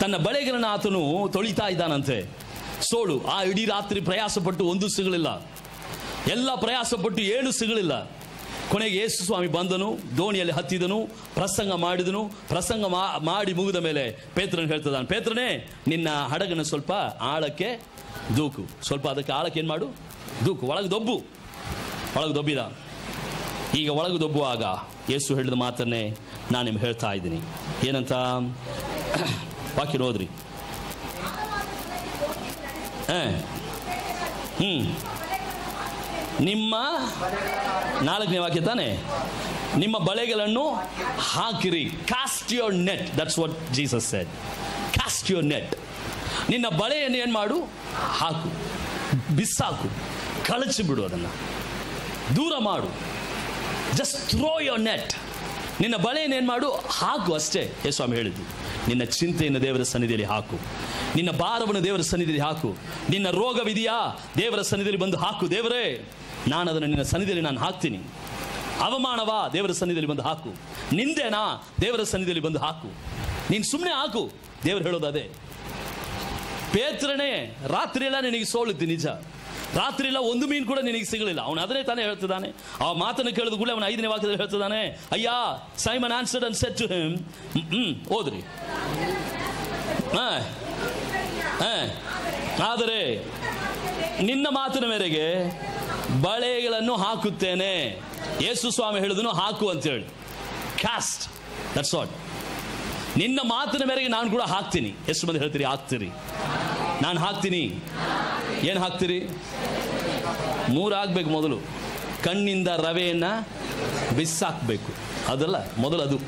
Speaker 1: ತನ್ನ ಬಳೆಗಳನ್ನು ಆತನು ತೊಳಿತಾ ಇದ್ದಾನಂತೆ. ಸೋಳು, ಆ ಇಡೀ ರಾತ್ರಿ ಪ್ರಯಾಸಪಟ್ಟು ಒಂದು ಸಿಗಲಿಲ್ಲ ಎಲ್ಲ ಪ್ರಯಾಸಪಟ್ಟು ಏನು ಸಿಗಲಿಲ್ಲ ಕೊನೆಗೆ ಯೇಸು ಸ್ವಾಮಿ ಬಂದನು, ದೋಣಿಯಲ್ಲಿ ಹತ್ತಿದನು, ಪ್ರಸಂಗ ಮಾಡಿದನು, ಪ್ರಸಂಗ ಮಾಡಿ ಮುಗಿದ ಮೇಲೆ ಪೇತ್ರನ್ ಹೇಳ್ತದಾನೆ, ಪೇತ್ರನೇ, ನಿನ್ನ ಹಡಗನ್ನು ಸ್ವಲ್ಪ ಆಳಕ್ಕೆ ದೂಕು. ಸ್ವಲ್ಪ ಅದಕ್ಕೆ ಆಳಕ್ಕೆ ಏನು ಮಾಡು? ದೂಕು, ಒಳಗೆ ದೊಬ್ಬು. ಒಳಗೆ ದೊಬ್ಬಿದ. ಈಗ ಒಳಗೆ ದೊಬ್ಬುವಾಗ ಯೇಸು ಹೇಳಿದ ಮಾತನ್ನೇ ನಾನು ನಿಮ್ಗೆ ಹೇಳ್ತಾ ಇದ್ದೀನಿ. ಏನಂತ? ವಾಕ್ಯ ನೋದ್ರಿ ಹಾಂ. ಹ್ಞೂ ನಿಮ್ಮ ನಾಲ್ಕನೇ ವಾಕ್ಯ ತಾನೆ? ನಿಮ್ಮ ಬಳೆಗಳನ್ನು ಹಾಕಿರಿ. Cast your net that's what Jesus said cast your net ನಿನ್ನ ಬಳೆಯನ್ನು ಏನು ಮಾಡು? ಹಾಕು. ಬಿಸಾಕು. ಕಳಚಿ ಬಿಡು ಅದನ್ನು. ದೂರ ಮಾಡು. ಜಸ್ಟ್ ಥ್ರೋ ಯೋರ್ ನೆಟ್ ನಿನ್ನ ಬಳೆಯನ್ನು ಏನು ಮಾಡು? ಹಾಕು ಅಷ್ಟೇ. ಯೇಸ್ವಾಮಿ ಹೇಳಿದ್ದು. ನಿನ್ನ ಚಿಂತೆಯನ್ನು ದೇವರ ಸನ್ನಿಧಿಯಲ್ಲಿ ಹಾಕು. ನಿನ್ನ ಭಾರವನ್ನು ದೇವರ ಸನ್ನಿಧಿಯಲ್ಲಿ ಹಾಕು. ನಿನ್ನ ರೋಗವಿದೆಯಾ? ದೇವರ ಸನ್ನಿಧಿಯಲ್ಲಿ ಬಂದು ಹಾಕು ದೇವರೇ. ನಾನು ಅದನ್ನು ನಿನ್ನ ಸನ್ನಿಧಿಯಲ್ಲಿ ನಾನು ಹಾಕ್ತೀನಿ. ಅವಮಾನವಾ? ದೇವರ ಸನ್ನಿಧಿಯಲ್ಲಿ ಬಂದು ಹಾಕು. ನಿಂದೆನಾ? ದೇವರ ಸನ್ನಿಧಿಯಲ್ಲಿ ಬಂದು ಹಾಕು. ನೀನು ಸುಮ್ಮನೆ ಹಾಕು. ದೇವರು ಹೇಳೋದು ಅದೇ. ಪೇತ್ರನೇ ರಾತ್ರಿ ಎಲ್ಲ ನಿನಗೆ ಸೋಳಿದ್ದು ನಿಜ. ರಾತ್ರಿ ಎಲ್ಲ ಒಂದು ಮೀನು ಕೂಡ ನಿನಗೆ ಸಿಗಲಿಲ್ಲ. ಅವನು ಅದನ್ನೇ ತಾನೇ ಹೇಳ್ತಿದ್ದಾನೆ. ಆ ಮಾತನ್ನು ಕೇಳಿದ ಕೂಡ ಅವನು ಐದನೇ ವಾಕ್ಯದಲ್ಲಿ ಹೇಳ್ತಿದ್ದಾನೆ, ಅಯ್ಯ, Simon answered and said to him. ಓದ್ರಿ. ಆದರೆ ನಿನ್ನ ಮಾತಿನ ಮೇರೆಗೆ ಬಳೆಗಳನ್ನು ಹಾಕುತ್ತೇನೆ. ಯೇಸು ಸ್ವಾಮಿ ಹೇಳಿದನು, ಹಾಕು ಅಂತೇಳಿ. ಕ್ಯಾಸ್ಟ್ ದಟ್ಸ್ ವಾಟ್ ನಿನ್ನ ಮಾತಿನ ಮೇರೆಗೆ ನಾನು ಕೂಡ ಹಾಕ್ತೀನಿ. ಎಷ್ಟು ಮಂದಿ ಹೇಳ್ತೀರಿ, ಹಾಕ್ತೀರಿ ನಾನು ಹಾಕ್ತೀನಿ. ಏನು ಹಾಕ್ತೀರಿ? ಮೂರು ಮೊದಲು. ಕಣ್ಣಿಂದ ರವೆಯನ್ನು ಬಿಸಾಕಬೇಕು. ಅದಲ್ಲ, ಮೊದಲು ಅದು.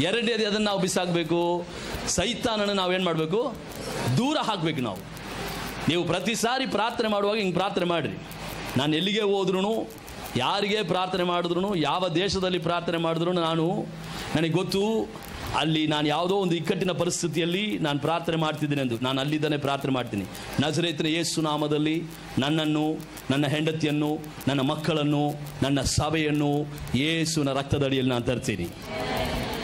Speaker 1: ಎರಡನೇದು ಅದನ್ನು ನಾವು ಬಿಸಾಕಬೇಕು. ಸೈತಾನನ್ನು ಏನು ಮಾಡಬೇಕು? ದೂರ ಹಾಕಬೇಕು ನಾವು. ನೀವು ಪ್ರತಿ ಸಾರಿ ಪ್ರಾರ್ಥನೆ ಮಾಡುವಾಗ ಹಿಂಗೆ ಪ್ರಾರ್ಥನೆ ಮಾಡಿರಿ. ನಾನು ಎಲ್ಲಿಗೆ ಹೋದ್ರೂ ಯಾರಿಗೆ ಪ್ರಾರ್ಥನೆ ಮಾಡಿದ್ರು ಯಾವ ದೇಶದಲ್ಲಿ ಪ್ರಾರ್ಥನೆ ಮಾಡಿದ್ರು ನಾನು, ನನಗೆ ಗೊತ್ತು, ಅಲ್ಲಿ ನಾನು ಯಾವುದೋ ಒಂದು ಇಕ್ಕಟ್ಟಿನ ಪರಿಸ್ಥಿತಿಯಲ್ಲಿ ನಾನು ಪ್ರಾರ್ಥನೆ ಮಾಡ್ತಿದ್ದೀನಿ ಎಂದು ನಾನು ಅಲ್ಲಿದ್ದಾನೆ ಪ್ರಾರ್ಥನೆ ಮಾಡ್ತೀನಿ. ನಜರೇತಿನ ಯೇಸು ನಾಮದಲ್ಲಿ ನನ್ನನ್ನು, ನನ್ನ ಹೆಂಡತಿಯನ್ನು, ನನ್ನ ಮಕ್ಕಳನ್ನು, ನನ್ನ ಸಭೆಯನ್ನು ಯೇಸುವಿನ ರಕ್ತದಡಿಯಲ್ಲಿ ನಾನು ತರ್ತೀನಿ.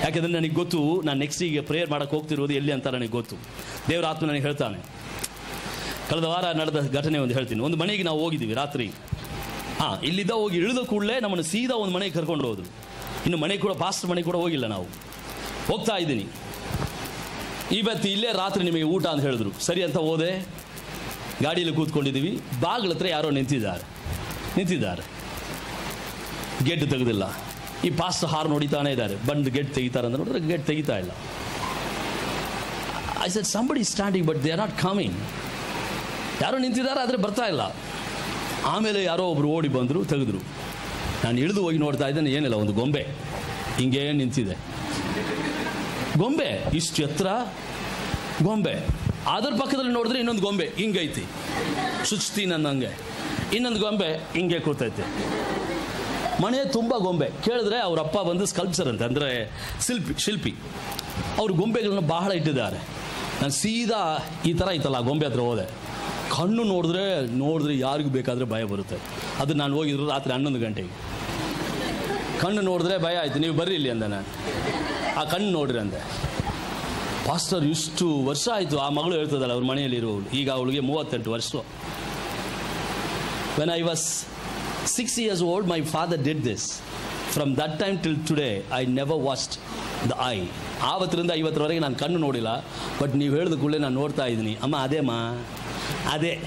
Speaker 1: ಯಾಕೆಂದರೆ ನನಗೆ ಗೊತ್ತು, ನಾನು ನೆಕ್ಸ್ಟಿಗೆ ಪ್ರೇಯರ್ ಮಾಡೋಕ್ಕೆ ಹೋಗ್ತಿರೋದು ಎಲ್ಲಿ ಅಂತ ನನಗೆ ಗೊತ್ತು. ದೇವರ ಆತ್ಮ ನನಗೆ ಹೇಳ್ತಾನೆ ಕಳೆದ ವಾರ ನಡೆದ ಘಟನೆ ಒಂದು ಹೇಳ್ತೀನಿ. ಒಂದು ಮನೆಗೆ ನಾವು ಹೋಗಿದ್ದೀವಿ ರಾತ್ರಿ. ಹಾಂ ಇಲ್ಲಿದ್ದ ಹೋಗಿ ಇಳಿದ ಕೂಡಲೇ ನಮ್ಮನ್ನು ಸೀದಾ ಒಂದು ಮನೆಗೆ ಕರ್ಕೊಂಡು ಹೋದ್ರು. ಇನ್ನು ಮನೆ ಕೂಡ ಪಾಸ್ಟ್ ಮನೆ ಕೂಡ ಹೋಗಿಲ್ಲ ನಾವು. ಹೋಗ್ತಾ ಇದ್ದೀನಿ. ಇವತ್ತು ಇಲ್ಲೇ ರಾತ್ರಿ ನಿಮಗೆ ಊಟ ಅಂತ ಹೇಳಿದ್ರು. ಸರಿ ಅಂತ ಹೋದೆ. ಗಾಡಿಯಲ್ಲಿ ಕೂತ್ಕೊಂಡಿದ್ದೀವಿ. ಬಾಗಿಲ ಹತ್ರ ಯಾರೋ ನಿಂತಿದ್ದಾರೆ. ನಿಂತಿದ್ದಾರೆ. ಗೇಟ್ ತೆಗೆದಿಲ್ಲ. ಈ ಪಾಸ್ ಹಾರ್ ನೋಡಿತಾನೆ ಇದ್ದಾರೆ. ಬಂದು ಗೇಟ್ ತೆಗಿತಾರೆ ಅಂತ ನೋಡಿದ್ರೆ ಗೇಟ್ ತೆಗಿತಾ ಇಲ್ಲ. I said somebody standing but they are not coming ಯಾರೋ ನಿಂತಿದ್ದಾರೆ, ಆದರೆ ಬರ್ತಾ ಇಲ್ಲ. ಆಮೇಲೆ ಯಾರೋ ಒಬ್ಬರು ಓಡಿ ಬಂದರು, ತೆಗೆದ್ರು. ನಾನು ಇಳಿದು ಹೋಗಿ ನೋಡ್ತಾ ಇದ್ದೇನೆ, ಏನಿಲ್ಲ, ಒಂದು ಗೊಂಬೆ. ಹಿಂಗೆ ನಿಂತಿದೆ. ಗೊಂಬೆ, ಇಷ್ಟು ಎತ್ತರ? ಗೊಂಬೆ. ಅದರ ಪಕ್ಕದಲ್ಲಿ ನೋಡಿದ್ರೆ ಇನ್ನೊಂದು ಗೊಂಬೆ, ಹಿಂಗೈತಿ. ಸುಚ್ತಿ ನನ್ನಂಗೆ. ಇನ್ನೊಂದು ಗೊಂಬೆ, ಹಿಂಗೆ ಕೂತೈತೆ. ಮನೆ ತುಂಬ ಗೊಂಬೆ. ಕೇಳಿದ್ರೆ ಅವ್ರ ಅಪ್ಪ ಬಂದು ಸ್ಕಲ್ಪ್ಚರ್ ಅಂತ ಅಂದರೆ ಶಿಲ್ಪಿ ಶಿಲ್ಪಿ. ಅವ್ರು ಗೊಂಬೆಗಳನ್ನ ಬಹಳ ಇಟ್ಟಿದ್ದಾರೆ. ನಾನು ಸೀದಾ ಈ ಥರ ಇತ್ತಲ್ಲ ಗೊಂಬೆ ಹತ್ರ ಹೋದೆ. ಕಣ್ಣು ನೋಡಿದ್ರೆ ನೋಡಿದ್ರೆ ಯಾರಿಗೂ ಬೇಕಾದರೆ ಭಯ ಬರುತ್ತೆ. ಅದು ನಾನು ಹೋಗಿದ್ರು ರಾತ್ರಿ ಹನ್ನೊಂದು ಗಂಟೆಗೆ. ಕಣ್ಣು ನೋಡಿದ್ರೆ ಭಯ ಆಯಿತು, ನೀವು ಬರ್ರಿ ಇಲ್ಲಿ ಅಂದೆ ನಾನು. ಆ ಕಣ್ಣು ನೋಡ್ರಿ ಅಂದೆ. ಪಾಸ್ಟರ್, ಇಷ್ಟು ವರ್ಷ ಆಯಿತು, ಆ ಮಗಳು ಹೇಳ್ತದಲ್ಲ, ಅವ್ರ ಮನೆಯಲ್ಲಿ ಇರುವವಳು ಈಗ ಅವಳಿಗೆ ಮೂವತ್ತೆಂಟು ವರ್ಷ. When I was six years old my father did this from that time till today I never waste the I ಆವತ್ತರಿಂದ ಐವತ್ತರವರೆಗೆ ನಾನು ಕಣ್ಣು ನೋಡಿಲ್ಲ ಬಟ್ ನೀವು ಹೇಳಿದ ಕೂಡಲೇ ನಾನು ನೋಡ್ತಾ ಇದ್ದೀನಿ. ಅಮ್ಮ ಅದೇಮ್ಮ ಅದೇ,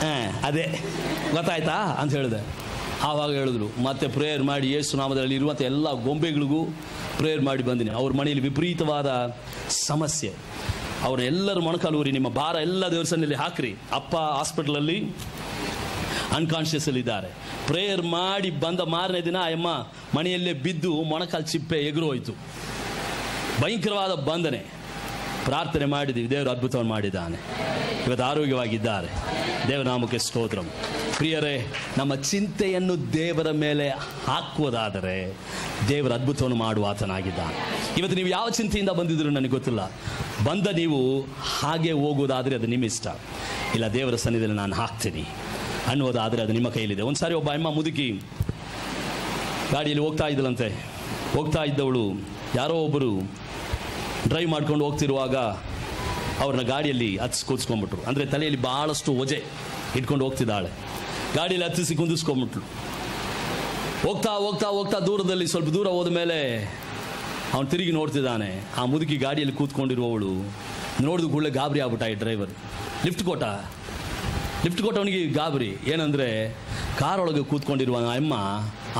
Speaker 1: ಹಾಂ, ಅದೇ. ಗೊತ್ತಾಯ್ತಾ ಅಂತ ಹೇಳಿದೆ. ಆವಾಗ ಹೇಳಿದ್ರು, ಮತ್ತೆ ಪ್ರೇಯರ್ ಮಾಡಿ ಯೇಸು ನಾಮದಲ್ಲಿ ಇರುವಂಥ ಎಲ್ಲ ಗೊಂಬೆಗಳಿಗೂ ಪ್ರೇಯರ್ ಮಾಡಿ ಬಂದಿನಿ. ಅವ್ರ ಮನೆಯಲ್ಲಿ ವಿಪರೀತವಾದ ಸಮಸ್ಯೆ. ಅವರ ಮೊಣಕಾಲು ಮೊಣಕಾಲೂರಿ ನಿಮ್ಮ ಭಾರ ಎಲ್ಲ ದೇವಸ್ಥಾನದಲ್ಲಿ ಹಾಕ್ರಿ. ಅಪ್ಪ ಹಾಸ್ಪಿಟ್ಲಲ್ಲಿ ಅನ್ಕಾನ್ಷಿಯಸ್ ಇದ್ದಾರೆ. ಪ್ರೇಯರ್ ಮಾಡಿ ಬಂದ ಮಾರನೇ ದಿನ ಅಮ್ಮ ಮನೆಯಲ್ಲೇ ಬಿದ್ದು ಮೊಣಕಾಲು ಚಿಪ್ಪೆ ಎಗರು ಹೋಯಿತು. ಭಯಂಕರವಾದ ಬಂಧನೆ. ಪ್ರಾರ್ಥನೆ ಮಾಡಿದ್ದೀವಿ. ದೇವರು ಅದ್ಭುತವನ್ನು ಮಾಡಿದ್ದಾನೆ. ಇವತ್ತು ಆರೋಗ್ಯವಾಗಿದ್ದಾರೆ. ದೇವನಾಮಕ್ಕೆ ಸ್ತೋತ್ರಂ. ಪ್ರಿಯರೇ, ನಮ್ಮ ಚಿಂತೆಯನ್ನು ದೇವರ ಮೇಲೆ ಹಾಕುವುದಾದರೆ ದೇವರ ಅದ್ಭುತವನ್ನು ಮಾಡುವ ಆತನಾಗಿದ್ದಾನೆ. ಇವತ್ತು ನೀವು ಯಾವ ಚಿಂತೆಯಿಂದ ಬಂದಿದ್ರು ನನಗೆ ಗೊತ್ತಿಲ್ಲ. ಬಂದ ನೀವು ಹಾಗೆ ಹೋಗುವುದಾದರೆ ಅದು ನಿಮ್ಮ ಇಷ್ಟ. ಇಲ್ಲ, ದೇವರ ಸನ್ನಿಧಿಯಲ್ಲಿ ನಾನು ಹಾಕ್ತೀನಿ ಅನ್ನೋದಾದರೆ ಅದು ನಿಮ್ಮ ಕೈಯಲ್ಲಿದೆ. ಒಂದು ಸಾರಿ ಒಬ್ಬ ಅಮ್ಮ ಮುದುಕಿ ಗಾಡಿಯಲ್ಲಿ ಹೋಗ್ತಾ ಇದ್ದಳಂತೆ. ಹೋಗ್ತಾ ಇದ್ದವಳು. ಯಾರೋ ಒಬ್ಬರು ಡ್ರೈವ್ ಮಾಡ್ಕೊಂಡು ಹೋಗ್ತಿರುವಾಗ ಅವ್ರನ್ನ ಗಾಡಿಯಲ್ಲಿ ಹತ್ಸಿ ಕೂತ್ಸ್ಕೊಂಡ್ಬಿಟ್ರು ಅಂದರೆ ತಲೆಯಲ್ಲಿ ಭಾಳಷ್ಟು ಒಜೆ ಇಟ್ಕೊಂಡು ಹೋಗ್ತಿದ್ದಾಳೆ. ಗಾಡಿಯಲ್ಲಿ ಹತ್ತಿಸಿ ಕುಂದಿಸ್ಕೊಂಡ್ಬಿಟ್ಲು. ಹೋಗ್ತಾ ಹೋಗ್ತಾ ಹೋಗ್ತಾ ದೂರದಲ್ಲಿ ಸ್ವಲ್ಪ ದೂರ ಹೋದ ಮೇಲೆ ಅವನು ತಿರುಗಿ ನೋಡ್ತಿದ್ದಾನೆ. ಆ ಮುದುಕಿ ಗಾಡಿಯಲ್ಲಿ ಕೂತ್ಕೊಂಡಿರುವವಳು ನೋಡಿದ ಕೂಡಲೇ ಗಾಬರಿ ಆಗ್ಬಿಟ್ಟ ಈ ಡ್ರೈವರ್ ಲಿಫ್ಟ್ ಕೊಟ್ಟ. ಲಿಫ್ಟ್ ಕೊಟ್ಟವನಿಗೆ ಗಾಬರಿ. ಏನಂದರೆ ಕಾರೊಳಗೆ ಕೂತ್ಕೊಂಡಿರುವ ಅಮ್ಮ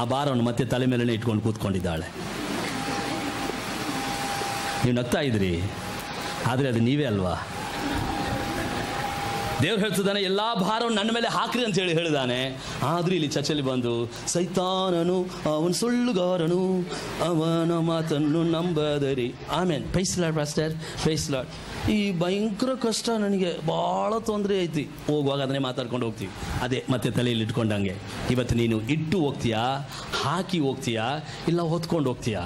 Speaker 1: ಆ ಭಾರವನ್ನು ಮತ್ತೆ ತಲೆ ಮೇಲೇ ಇಟ್ಕೊಂಡು ಕೂತ್ಕೊಂಡಿದ್ದಾಳೆ. ನೀವು ನಗ್ತಾ ಇದ್ರಿ, ಆದರೆ ಅದು ನೀವೇ ಅಲ್ವಾ? ದೇವ್ರು ಹೇಳ್ತಿದ್ದಾನೆ, ಎಲ್ಲ ಭಾರವನ್ನು ನನ್ನ ಮೇಲೆ ಹಾಕ್ರಿ ಅಂತ ಹೇಳಿ ಹೇಳಿದಾನೆ. ಆದ್ರೂ ಇಲ್ಲಿ ಚಚಲಿ ಬಂದು, ಸೈತಾನನು ಅವನು ಸುಳ್ಳುಗಾರನು, ಅವನ ಮಾತನ್ನು ನಂಬದರಿ. ಆಮೇಲೆ ಪೈಸ್ಲಾಡ್ ಮಾಸ್ಟರ್ ಪೈಸ್ಲಾಡ್ ಈ ಭಯಂಕರ ಕಷ್ಟ ನನಗೆ ಭಾಳ ತೊಂದರೆ ಐತಿ. ಹೋಗುವಾಗ ಅದನ್ನೇ ಮಾತಾಡ್ಕೊಂಡು ಹೋಗ್ತೀವಿ. ಅದೇ, ಮತ್ತೆ ತಲೆಯಲ್ಲಿ ಇಟ್ಕೊಂಡಂಗೆ. ಇವತ್ತು ನೀನು ಇಟ್ಟು ಹೋಗ್ತೀಯಾ, ಹಾಕಿ ಹೋಗ್ತೀಯಾ, ಇಲ್ಲ ಹೊತ್ಕೊಂಡು ಹೋಗ್ತೀಯಾ?